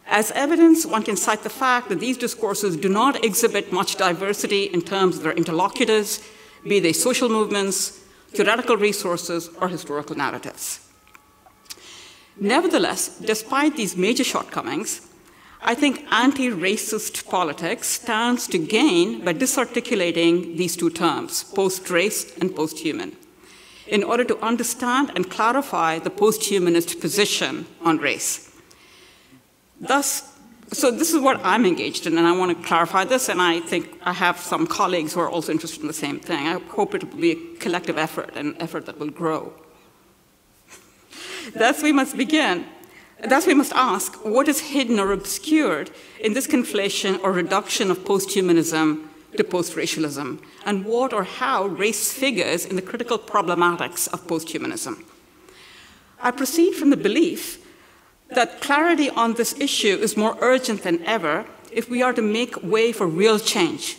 As evidence, one can cite the fact that these discourses do not exhibit much diversity in terms of their interlocutors, be they social movements, theoretical resources, or historical narratives. Nevertheless, despite these major shortcomings, I think anti racist politics stands to gain by disarticulating these two terms, post race and post human, in order to understand and clarify the post humanist position on race. Thus, so this is what I'm engaged in, and I want to clarify this, and I think I have some colleagues who are also interested in the same thing. I hope it will be a collective effort, an effort that will grow. *laughs* Thus, we must begin. Thus, we must ask what is hidden or obscured in this conflation or reduction of posthumanism to post racialism, and what or how race figures in the critical problematics of posthumanism. I proceed from the belief that clarity on this issue is more urgent than ever if we are to make way for real change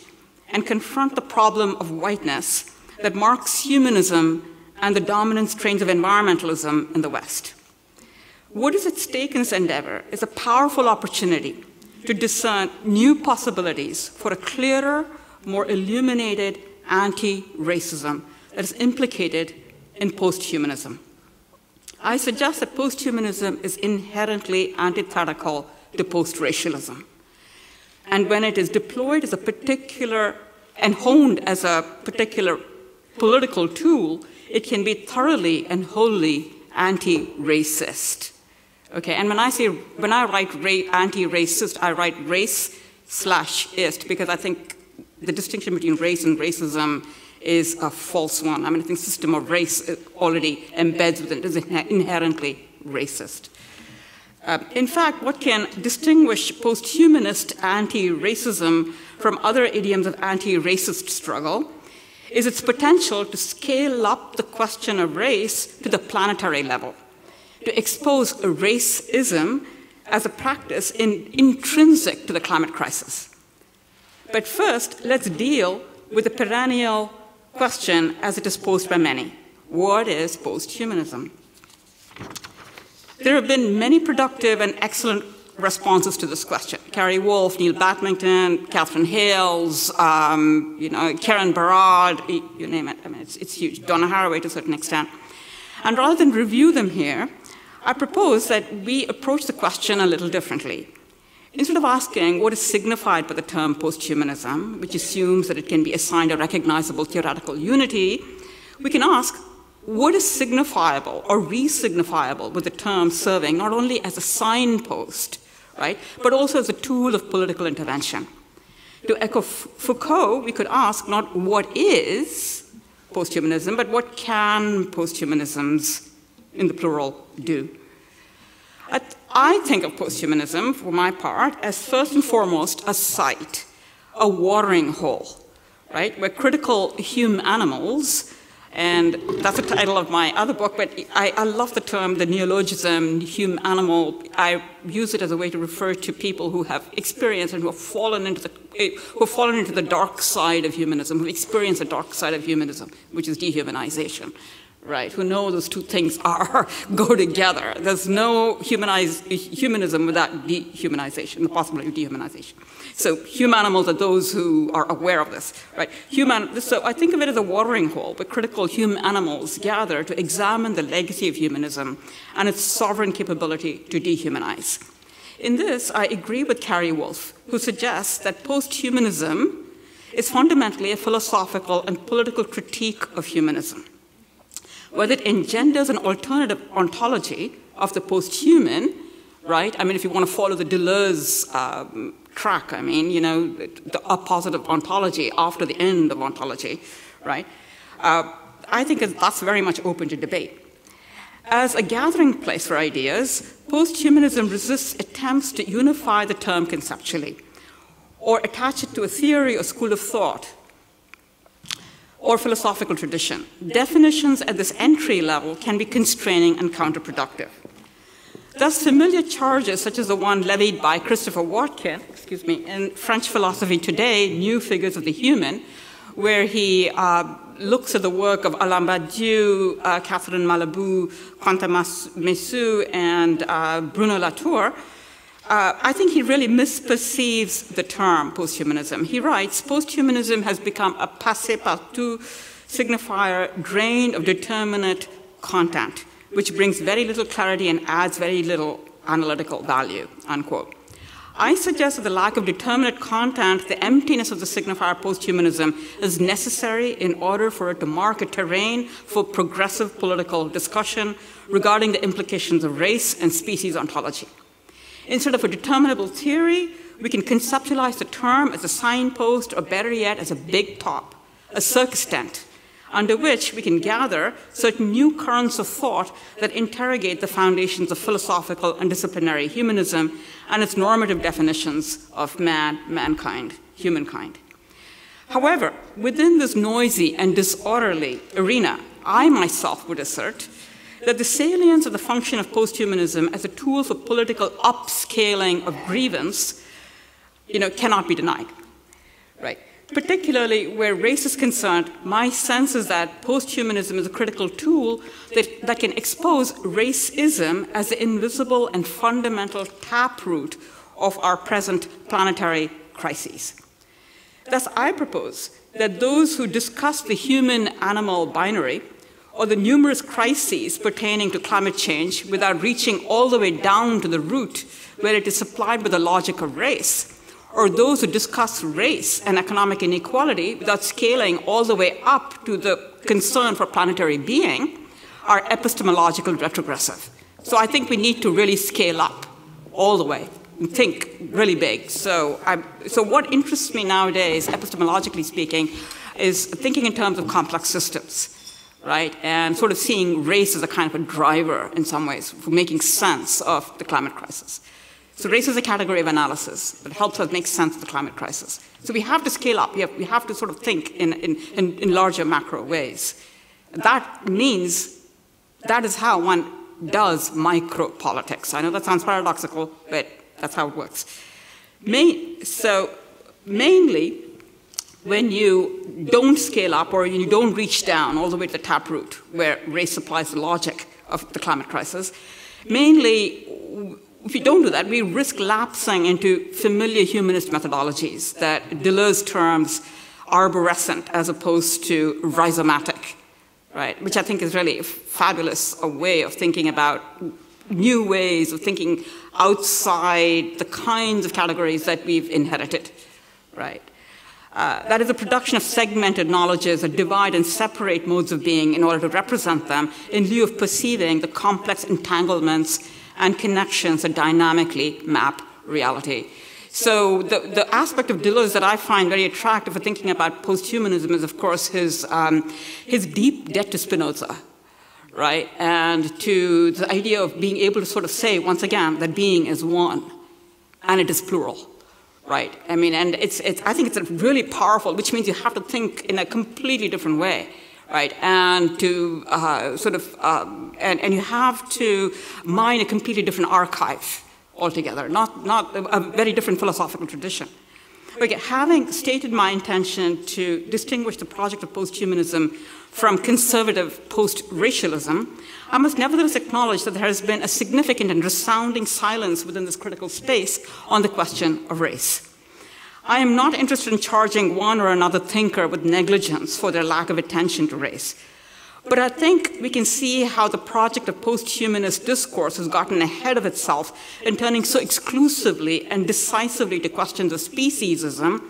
and confront the problem of whiteness that marks humanism and the dominant strains of environmentalism in the West. What is at stake in this endeavor is a powerful opportunity to discern new possibilities for a clearer, more illuminated anti racism that is implicated in posthumanism. I suggest that posthumanism is inherently antithetical to post racialism. And when it is deployed as a particular and honed as a particular political tool, it can be thoroughly and wholly anti racist. Okay, and when I say, when I write anti racist, I write race slash ist because I think the distinction between race and racism is a false one. I mean, I think system of race already embeds within it is inherently racist. Uh, in fact, what can distinguish posthumanist anti-racism from other idioms of anti-racist struggle is its potential to scale up the question of race to the planetary level, to expose racism as a practice in, intrinsic to the climate crisis. But first, let's deal with the perennial question as it is posed by many what is posthumanism? There have been many productive and excellent responses to this question. Cary Wolfe, Neil Badmington, Katherine Hayles, um, you know, Karen Barad, you name it. I mean, it's, it's huge. Donna Haraway to a certain extent. And rather than review them here, I propose that we approach the question a little differently. Instead of asking what is signified by the term posthumanism, which assumes that it can be assigned a recognizable theoretical unity, we can ask what is signifiable or resignifiable with the term serving not only as a signpost, right, but also as a tool of political intervention. To echo Foucault, we could ask not what is posthumanism, but what can posthumanisms, in the plural, do? I think of posthumanism, for my part, as first and foremost a site, a watering hole, right, where critical human animals, and that's the title of my other book, but I, I love the term, the neologism, human animal. I use it as a way to refer to people who have experienced and who have fallen into the, eh, who have fallen into the dark side of humanism, who have experienced the dark side of humanism, which is dehumanization right, who know those two things are *laughs* go together. There's no humanism without dehumanization, the possibility of dehumanization. So human animals are those who are aware of this, right? Human, so I think of it as a watering hole where critical human animals gather to examine the legacy of humanism and its sovereign capability to dehumanize. In this, I agree with Cary Wolfe, who suggests that posthumanism is fundamentally a philosophical and political critique of humanism whether it engenders an alternative ontology of the post-human, right? I mean, if you want to follow the Deleuze um, track, I mean, you know, the, a positive ontology after the end of ontology, right? Uh, I think that's very much open to debate. As a gathering place for ideas, posthumanism resists attempts to unify the term conceptually or attach it to a theory or school of thought or philosophical tradition. Definitions at this entry level can be constraining and counterproductive. Thus, familiar charges such as the one levied by Christopher Watkin, excuse me, in French Philosophy Today, New Figures of the Human, where he uh, looks at the work of Alain Badiou, uh, Catherine Malabou, Quentin Meillassoux, and uh, Bruno Latour, uh, I think he really misperceives the term posthumanism. He writes, posthumanism has become a passé partout signifier drained of determinate content, which brings very little clarity and adds very little analytical value, unquote. I suggest that the lack of determinate content, the emptiness of the signifier posthumanism, is necessary in order for it to mark a terrain for progressive political discussion regarding the implications of race and species ontology. Instead of a determinable theory, we can conceptualize the term as a signpost, or better yet, as a big top, a circus tent, under which we can gather certain new currents of thought that interrogate the foundations of philosophical and disciplinary humanism and its normative definitions of man, mankind, humankind. However, within this noisy and disorderly arena, I myself would assert that the salience of the function of posthumanism as a tool for political upscaling of grievance you know, cannot be denied. Right? particularly where race is concerned, my sense is that posthumanism is a critical tool that, that can expose racism as the invisible and fundamental taproot of our present planetary crises. Thus, I propose that those who discuss the human animal binary or the numerous crises pertaining to climate change without reaching all the way down to the root where it is supplied with the logic of race or those who discuss race and economic inequality without scaling all the way up to the concern for planetary being are epistemological retrogressive. So I think we need to really scale up all the way and think really big. So, I'm, so what interests me nowadays, epistemologically speaking, is thinking in terms of complex systems, right? And sort of seeing race as a kind of a driver in some ways for making sense of the climate crisis. So race is a category of analysis that helps us make sense of the climate crisis. So we have to scale up. We have, we have to sort of think in, in, in, in larger macro ways. That means that is how one does micro politics. I know that sounds paradoxical, but that's how it works. So mainly, when you don't scale up or you don't reach down all the way to the taproot, where race supplies the logic of the climate crisis, mainly if we don't do that, we risk lapsing into familiar humanist methodologies that Deleuze terms arborescent as opposed to rhizomatic, right? Which I think is really a fabulous a way of thinking about new ways of thinking outside the kinds of categories that we've inherited, right? Uh, that is a production of segmented knowledges that divide and separate modes of being in order to represent them in lieu of perceiving the complex entanglements and connections that dynamically map reality. So the, the aspect of Deleuze that I find very attractive for thinking about posthumanism is, of course, his, um, his deep debt to Spinoza, right? And to the idea of being able to sort of say, once again, that being is one, and it is plural, right? I mean, and it's, it's, I think it's a really powerful, which means you have to think in a completely different way right? And to uh, sort of, um, and, and you have to mine a completely different archive altogether, not, not a, a very different philosophical tradition. Okay, having stated my intention to distinguish the project of posthumanism from conservative post-racialism, I must nevertheless acknowledge that there has been a significant and resounding silence within this critical space on the question of race. I am not interested in charging one or another thinker with negligence for their lack of attention to race. But I think we can see how the project of post-humanist discourse has gotten ahead of itself in turning so exclusively and decisively to questions of speciesism,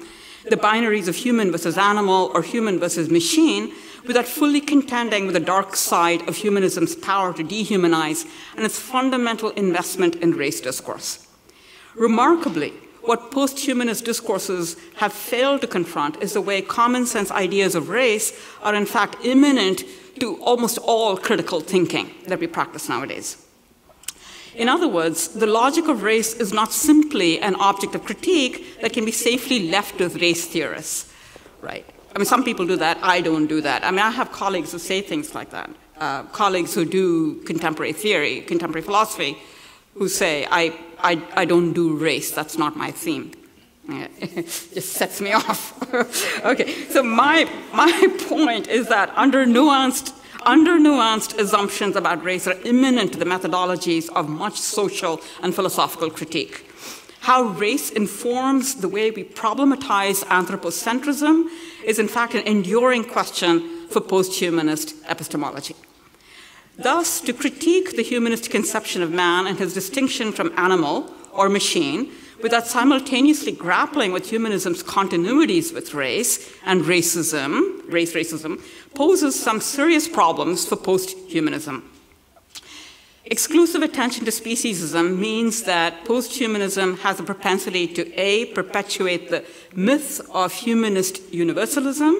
the binaries of human versus animal or human versus machine, without fully contending with the dark side of humanism's power to dehumanize and its fundamental investment in race discourse. Remarkably, what post-humanist discourses have failed to confront is the way common sense ideas of race are in fact immanent to almost all critical thinking that we practice nowadays. In other words, the logic of race is not simply an object of critique that can be safely left with race theorists, right? I mean, some people do that, I don't do that. I mean, I have colleagues who say things like that, uh, colleagues who do contemporary theory, contemporary philosophy, who say, I, I, I don't do race, that's not my theme. It *laughs* just sets me off. *laughs* okay, so my, my point is that under nuanced, under nuanced assumptions about race are imminent to the methodologies of much social and philosophical critique. How race informs the way we problematize anthropocentrism is, in fact, an enduring question for post humanist epistemology. Thus, to critique the humanist conception of man and his distinction from animal or machine without simultaneously grappling with humanism's continuities with race and racism, race racism, poses some serious problems for post humanism. Exclusive attention to speciesism means that posthumanism has a propensity to A, perpetuate the myth of humanist universalism,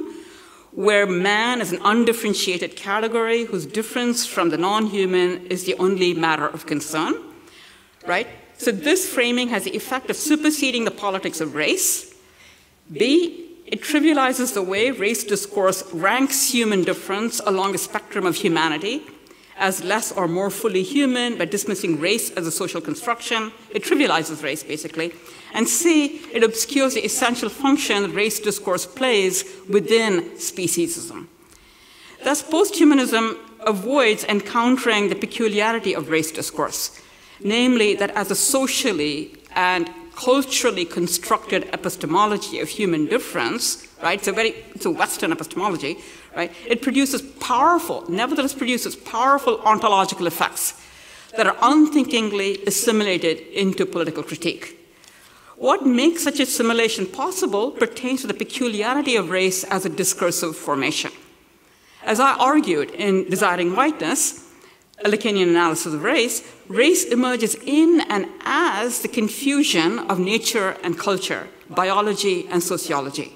where man is an undifferentiated category whose difference from the non human is the only matter of concern, right? So this framing has the effect of superseding the politics of race. B, it trivializes the way race discourse ranks human difference along a spectrum of humanity as less or more fully human by dismissing race as a social construction. It trivializes race, basically. And C, it obscures the essential function race discourse plays within speciesism. Thus, posthumanism avoids encountering the peculiarity of race discourse namely that as a socially and culturally constructed epistemology of human difference, right? It's a very it's a Western epistemology, right? It produces powerful, nevertheless produces powerful ontological effects that are unthinkingly assimilated into political critique. What makes such assimilation possible pertains to the peculiarity of race as a discursive formation. As I argued in Desiring Whiteness, a Lacanian analysis of race, race emerges in and as the confusion of nature and culture, biology and sociology.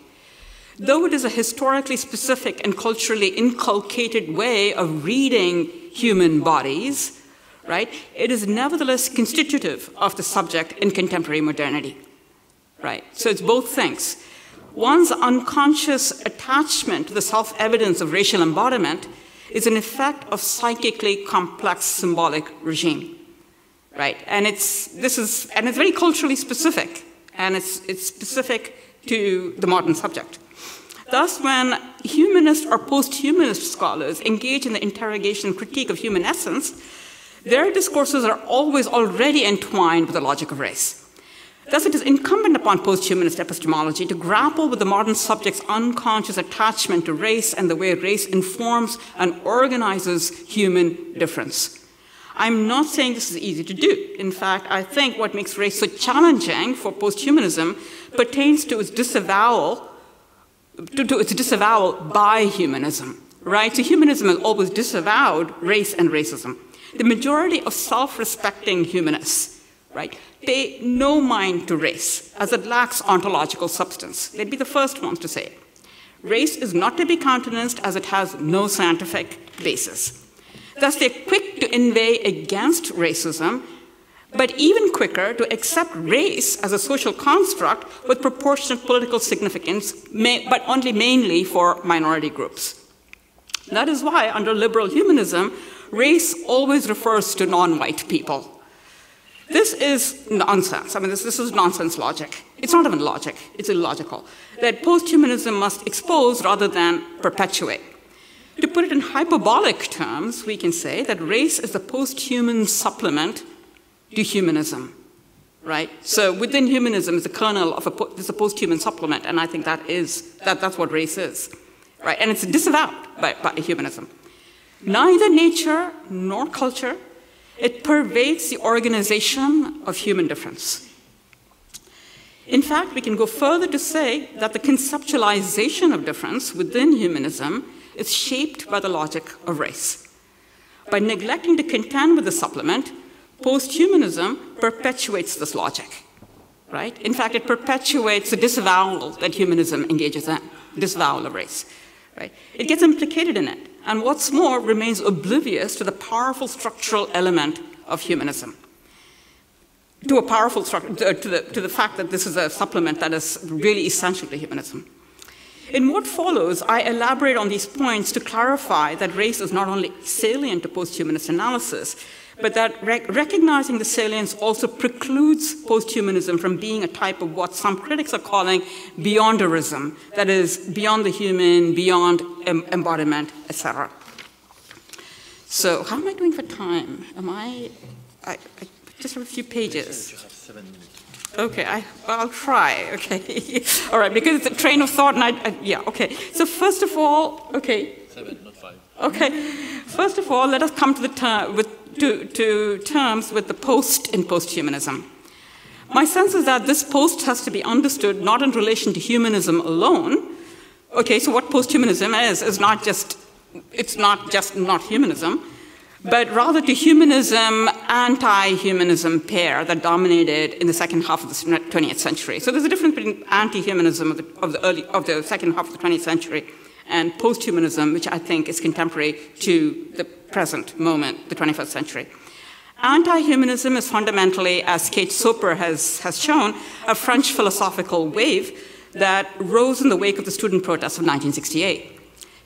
Though it is a historically specific and culturally inculcated way of reading human bodies, right, it is nevertheless constitutive of the subject in contemporary modernity. Right? So it's both things. One's unconscious attachment to the self evidence of racial embodiment is an effect of psychically complex symbolic regime, right? And it's, this is, and it's very culturally specific, and it's, it's specific to the modern subject. Thus, when humanist or post-humanist scholars engage in the interrogation and critique of human essence, their discourses are always already entwined with the logic of race. Thus, it is incumbent upon post-humanist epistemology to grapple with the modern subject's unconscious attachment to race and the way race informs and organizes human difference. I'm not saying this is easy to do. In fact, I think what makes race so challenging for post-humanism pertains to its disavowal, to, to its disavowal by humanism. Right? So humanism has always disavowed race and racism. The majority of self-respecting humanists right, pay no mind to race, as it lacks ontological substance. They'd be the first ones to say it. Race is not to be countenanced as it has no scientific basis. Thus, they're quick to inveigh against racism, but even quicker to accept race as a social construct with proportionate political significance, but only mainly for minority groups. That is why, under liberal humanism, race always refers to non white people this is nonsense. I mean, this, this is nonsense logic. It's not even logic, it's illogical. That posthumanism must expose rather than perpetuate. To put it in hyperbolic terms, we can say that race is the post-human supplement to humanism, right? So within humanism is a kernel of a, is a post-human supplement, and I think that is, that, that's what race is, right? And it's disavowed by, by humanism. Neither nature nor culture it pervades the organization of human difference. In fact, we can go further to say that the conceptualization of difference within humanism is shaped by the logic of race. By neglecting to contend with the supplement, post-humanism perpetuates this logic, right? In fact, it perpetuates the disavowal that humanism engages in, disavowal of race, right? It gets implicated in it and what's more, remains oblivious to the powerful structural element of humanism. To a powerful structure, to the, to the fact that this is a supplement that is really essential to humanism. In what follows, I elaborate on these points to clarify that race is not only salient to post-humanist analysis, but that rec recognizing the salience also precludes posthumanism from being a type of what some critics are calling beyonderism, that is, beyond the human, beyond em embodiment, etc. So, how am I doing for time? Am I, I, I just have a few pages. You have seven minutes. Okay, I, will try, okay. *laughs* all right, because it's a train of thought, and I, I, yeah, okay. So first of all, okay. Seven, not five. Okay, first of all, let us come to, the ter with, to, to terms with the post in posthumanism. My sense is that this post has to be understood not in relation to humanism alone. Okay, so what posthumanism is, is not just, it's not just not humanism, but rather to humanism, anti-humanism pair that dominated in the second half of the 20th century. So there's a difference between anti-humanism of the, of the, early, of the second half of the 20th century and post-humanism, which I think is contemporary to the present moment, the 21st century. Anti-humanism is fundamentally, as Kate Soper has, has shown, a French philosophical wave that rose in the wake of the student protests of 1968.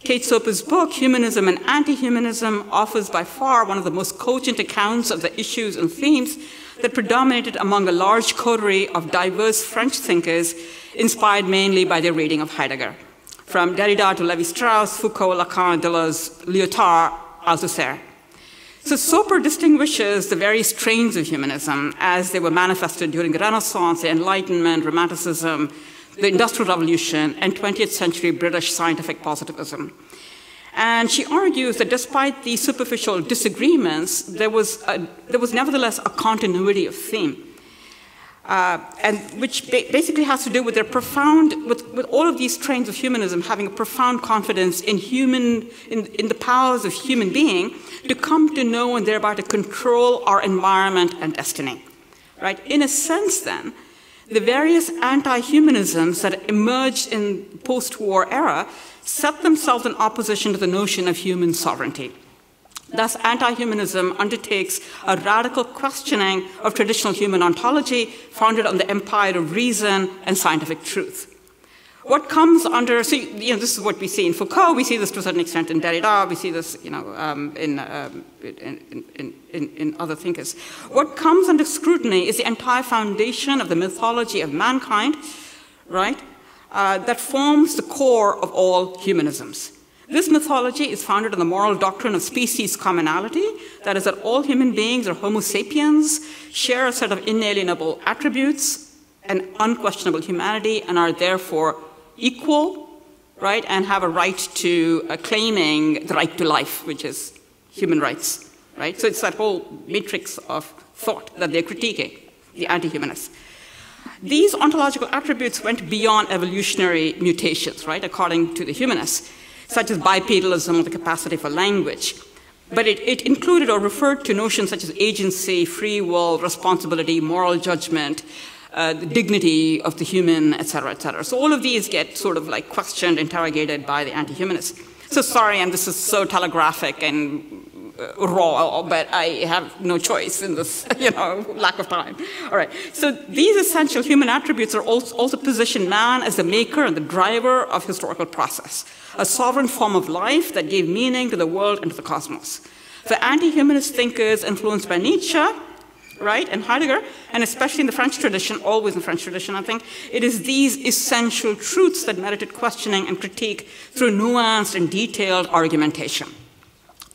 Kate Soper's book, Humanism and Anti-Humanism, offers by far one of the most cogent accounts of the issues and themes that predominated among a large coterie of diverse French thinkers, inspired mainly by their reading of Heidegger. From Derrida to Levi-Strauss, Foucault, Lacan, Deleuze, Lyotard, Althusser. So Soper distinguishes the various strains of humanism as they were manifested during the Renaissance, the Enlightenment, Romanticism, the Industrial Revolution, and 20th century British scientific positivism. And she argues that despite these superficial disagreements, there was, a, there was nevertheless a continuity of theme. Uh, and which ba basically has to do with their profound, with, with all of these trains of humanism having a profound confidence in human, in, in the powers of human being to come to know and thereby to control our environment and destiny. Right? In a sense, then, the various anti-humanisms that emerged in post-war era set themselves in opposition to the notion of human sovereignty. Thus, anti-humanism undertakes a radical questioning of traditional human ontology founded on the empire of reason and scientific truth. What comes under, so you know, this is what we see in Foucault, we see this to a certain extent in Derrida, we see this you know, um, in, um, in, in, in, in other thinkers. What comes under scrutiny is the entire foundation of the mythology of mankind, right, uh, that forms the core of all humanisms. This mythology is founded on the moral doctrine of species commonality, that is, that all human beings are Homo sapiens, share a set of inalienable attributes, and unquestionable humanity, and are therefore equal, right, and have a right to uh, claiming the right to life, which is human rights, right? So it's that whole matrix of thought that they're critiquing, the anti-humanists. These ontological attributes went beyond evolutionary mutations, right, according to the humanists, such as bipedalism or the capacity for language. But it, it, included or referred to notions such as agency, free will, responsibility, moral judgment, uh, the dignity of the human, et cetera, et cetera. So all of these get sort of like questioned, interrogated by the anti-humanists. So sorry, and this is so telegraphic and Uh, raw, but I have no choice in this, *laughs* you know, lack of time. All right. So these essential human attributes are also, also position man as the maker and the driver of historical process, a sovereign form of life that gave meaning to the world and to the cosmos. For anti-humanist thinkers influenced by Nietzsche, right, and Heidegger, and especially in the French tradition, always in the French tradition, I think, it is these essential truths that merited questioning and critique through nuanced and detailed argumentation,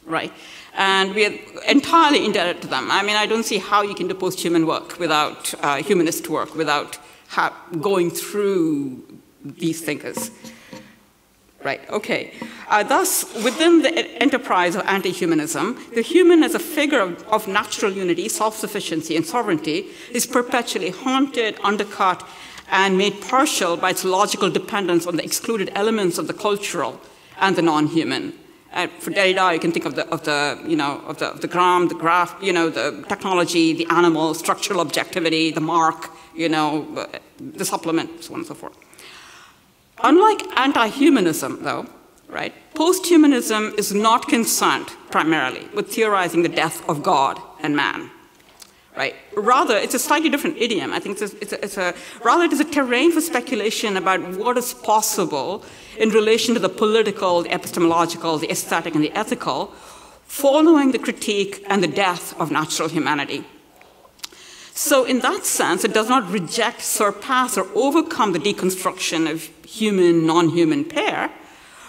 right? And we are entirely indebted to them. I mean, I don't see how you can do post-human work without uh, humanist work, without going through these thinkers. Right, okay. Uh, thus, within the enterprise of anti-humanism, the human as a figure of, of natural unity, self-sufficiency, and sovereignty is perpetually haunted, undercut, and made partial by its logical dependence on the excluded elements of the cultural and the non-human. Uh, for Derrida, you can think of the, of the, you know, of the, of the gram, the graph, you know, the technology, the animal, structural objectivity, the mark, you know, the supplement, so on and so forth. Unlike anti-humanism, though, right, post-humanism is not concerned primarily with theorizing the death of God and man. Right? Rather, it's a slightly different idiom. I think it's a, it's, a, it's a, rather it is a terrain for speculation about what is possible in relation to the political, the epistemological, the aesthetic, and the ethical following the critique and the death of natural humanity. So, in that sense, it does not reject, surpass, or overcome the deconstruction of human non human pair.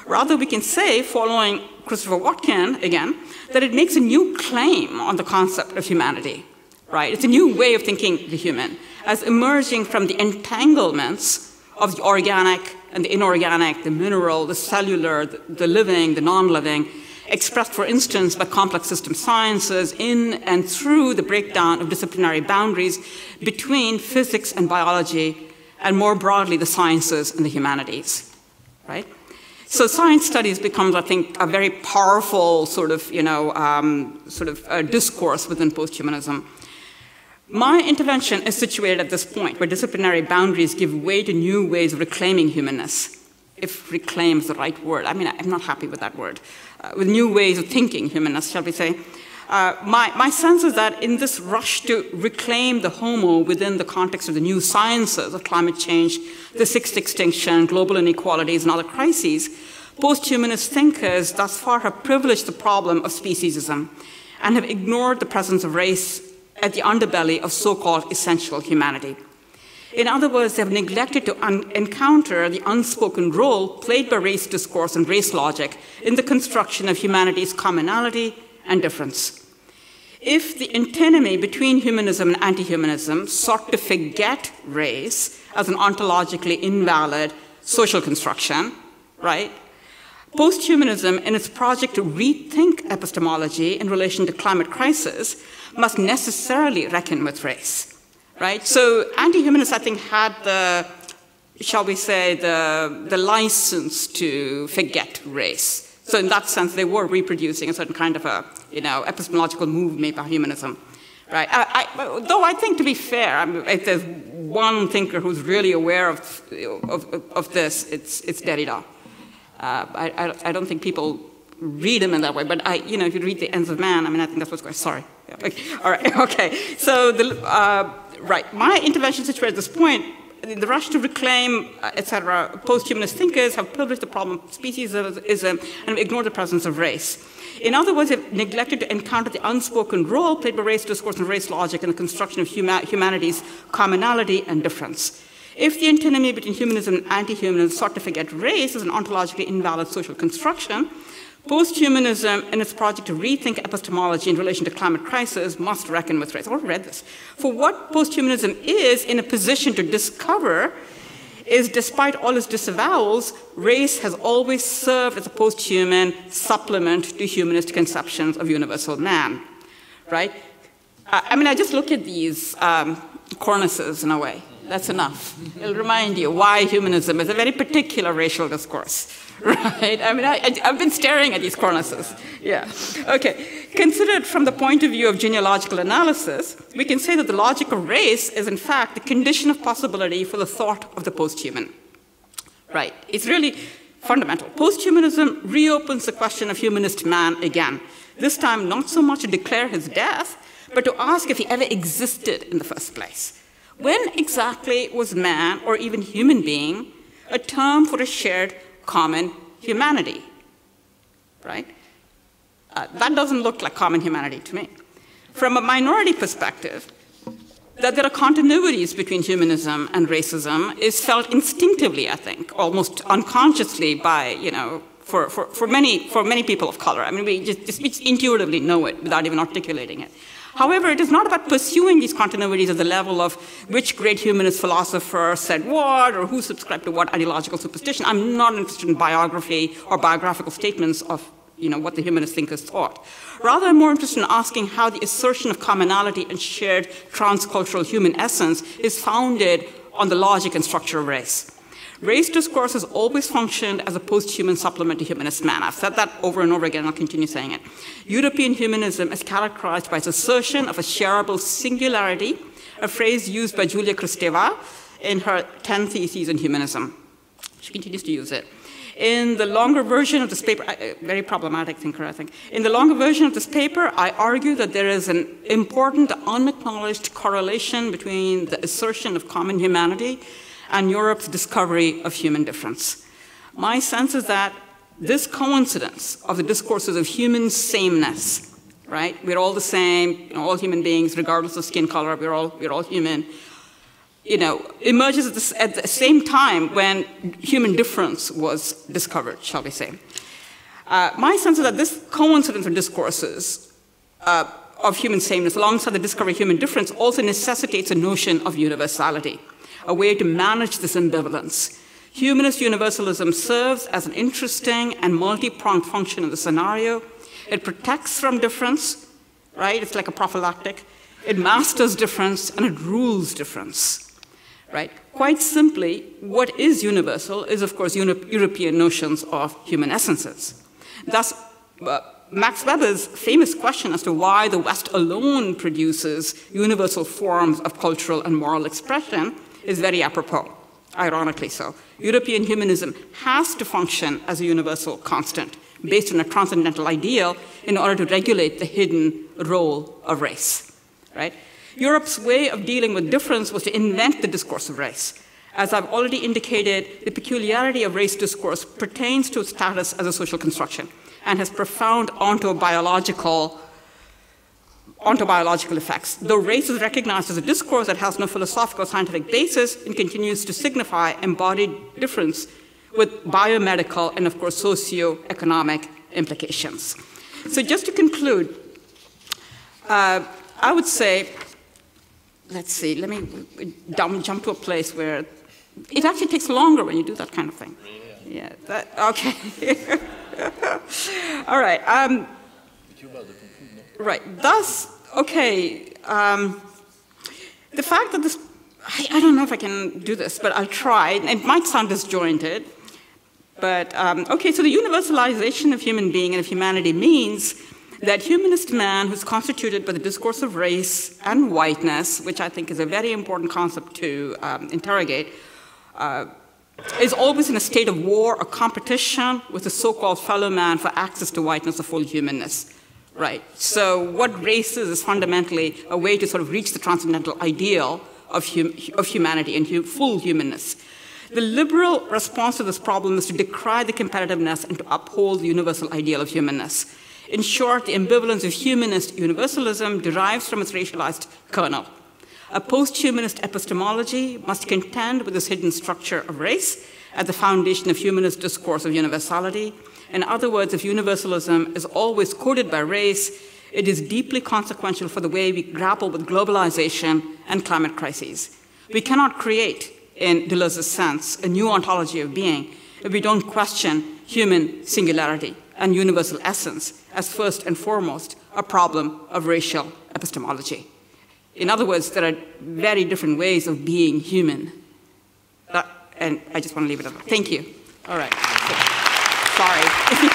Rather, we can say, following Christopher Watkin again, that it makes a new claim on the concept of humanity, right? It's a new way of thinking the human as emerging from the entanglements of the organic and the inorganic, the mineral, the cellular, the, the living, the non living, expressed, for instance, by complex system sciences in and through the breakdown of disciplinary boundaries between physics and biology, and more broadly, the sciences and the humanities, right? So science studies becomes, I think, a very powerful sort of, you know, um, sort of uh, discourse within posthumanism. My intervention is situated at this point where disciplinary boundaries give way to new ways of reclaiming humanness, if reclaim is the right word. I mean, I'm not happy with that word. Uh, with new ways of thinking humanness, shall we say. Uh, my, my sense is that in this rush to reclaim the homo within the context of the new sciences of climate change, the sixth extinction, global inequalities, and other crises, post-humanist thinkers thus far have privileged the problem of speciesism and have ignored the presence of race at the underbelly of so called essential humanity. In other words, they have neglected to encounter the unspoken role played by race discourse and race logic in the construction of humanity's commonality and difference. If the antinomy between humanism and anti humanism sought to forget race as an ontologically invalid social construction, right? Post humanism, in its project to rethink epistemology in relation to climate crisis, must necessarily reckon with race, right? So anti-humanists, I think, had the, shall we say, the, the license to forget race. So in that sense, they were reproducing a certain kind of a, you know, epistemological move made by humanism. Right. I, I, though I think, to be fair, I mean, if there's one thinker who's really aware of, of, of this, it's, it's Derrida. Uh, I, I, don't think people read them in that way, but I, you know, if you read The Ends of Man, I mean, I think that's what's going Sorry. Okay. *laughs* All right, *laughs* okay. So, the, uh, right, my intervention situated at this point, in the rush to reclaim, uh, etc., post-humanist thinkers have published the problem of speciesism and ignored the presence of race. In other words, they've neglected to encounter the unspoken role played by race discourse and race logic in the construction of huma humanity's commonality and difference. If the antinomy between humanism and anti-humanism sought to forget race as an ontologically invalid social construction, Posthumanism, in its project to rethink epistemology in relation to climate crisis, must reckon with race. I already read this. For what posthumanism is in a position to discover is, despite all its disavowals, race has always served as a posthuman supplement to humanist conceptions of universal man. Right? I mean, I just look at these um, cornices in a way. That's enough. It'll remind you why humanism is a very particular racial discourse. *laughs* right? I mean, I, have been staring at these cornices. Yeah. Okay. Considered from the point of view of genealogical analysis, we can say that the logic of race is, in fact, the condition of possibility for the thought of the posthuman. Right. It's really fundamental. Posthumanism reopens the question of humanist man again. This time, not so much to declare his death, but to ask if he ever existed in the first place. When exactly was man, or even human being, a term for a shared common humanity, right? Uh, that doesn't look like common humanity to me. From a minority perspective, that there are continuities between humanism and racism is felt instinctively, I think, almost unconsciously by, you know, for, for, for, many, for many people of color. I mean, we just, just intuitively know it without even articulating it. However, it is not about pursuing these continuities at the level of which great humanist philosopher said what or who subscribed to what ideological superstition. I'm not interested in biography or biographical statements of you know, what the humanist thinkers thought. Rather, I'm more interested in asking how the assertion of commonality and shared transcultural human essence is founded on the logic and structure of race. Race discourse has always functioned as a post-human supplement to humanist man. I've said that over and over again, and I'll continue saying it. European humanism is characterized by its assertion of a shareable singularity, a phrase used by Julia Kristeva in her 10 Theses on Humanism. She continues to use it. In the longer version of this paper, uh, very problematic thinker, I think. In the longer version of this paper, I argue that there is an important unacknowledged correlation between the assertion of common humanity and Europe's discovery of human difference. My sense is that this coincidence of the discourses of human sameness, right? We're all the same, you know, all human beings, regardless of skin color, we're all, we're all human, you know, emerges at the, at the same time when human difference was discovered, shall we say. Uh, my sense is that this coincidence of discourses uh, of human sameness alongside the discovery of human difference also necessitates a notion of universality, a way to manage this ambivalence. Humanist universalism serves as an interesting and multi-pronged function in the scenario. It protects from difference, right? It's like a prophylactic. It masters difference and it rules difference, right? Quite simply, what is universal is, of course, European notions of human essences. Thus, uh, Max Weber's famous question as to why the West alone produces universal forms of cultural and moral expression is very apropos, ironically so. European humanism has to function as a universal constant based on a transcendental ideal in order to regulate the hidden role of race, right? Europe's way of dealing with difference was to invent the discourse of race. As I've already indicated, the peculiarity of race discourse pertains to status as a social construction and has profound ontobiological, ontobiological effects. Though race is recognized as a discourse that has no philosophical scientific basis, and continues to signify embodied difference with biomedical and, of course, socio-economic implications. So just to conclude, uh, I would say, let's see, let me jump to a place where it actually takes longer when you do that kind of thing. Yeah, that, okay. *laughs* All right. Um, right. Thus, okay. Um, the fact that this, I, I, don't know if I can do this, but I'll try. It might sound disjointed. But, um, okay, so the universalization of human being and of humanity means that humanist man who's constituted by the discourse of race and whiteness, which I think is a very important concept to um, interrogate, uh, is always in a state of war or competition with the so-called fellow man for access to whiteness or full humanness. Right. So what race is is fundamentally a way to sort of reach the transcendental ideal of, hum of humanity and full humanness. The liberal response to this problem is to decry the competitiveness and to uphold the universal ideal of humanness. In short, the ambivalence of humanist universalism derives from its racialized kernel. A post-humanist epistemology must contend with this hidden structure of race at the foundation of humanist discourse of universality. In other words, if universalism is always coded by race, it is deeply consequential for the way we grapple with globalization and climate crises. We cannot create, in Deleuze's sense, a new ontology of being if we don't question human singularity and universal essence as first and foremost a problem of racial epistemology. In other words, there are very different ways of being human. Uh, and I just want to leave it at that. Thank you. All right. Sorry.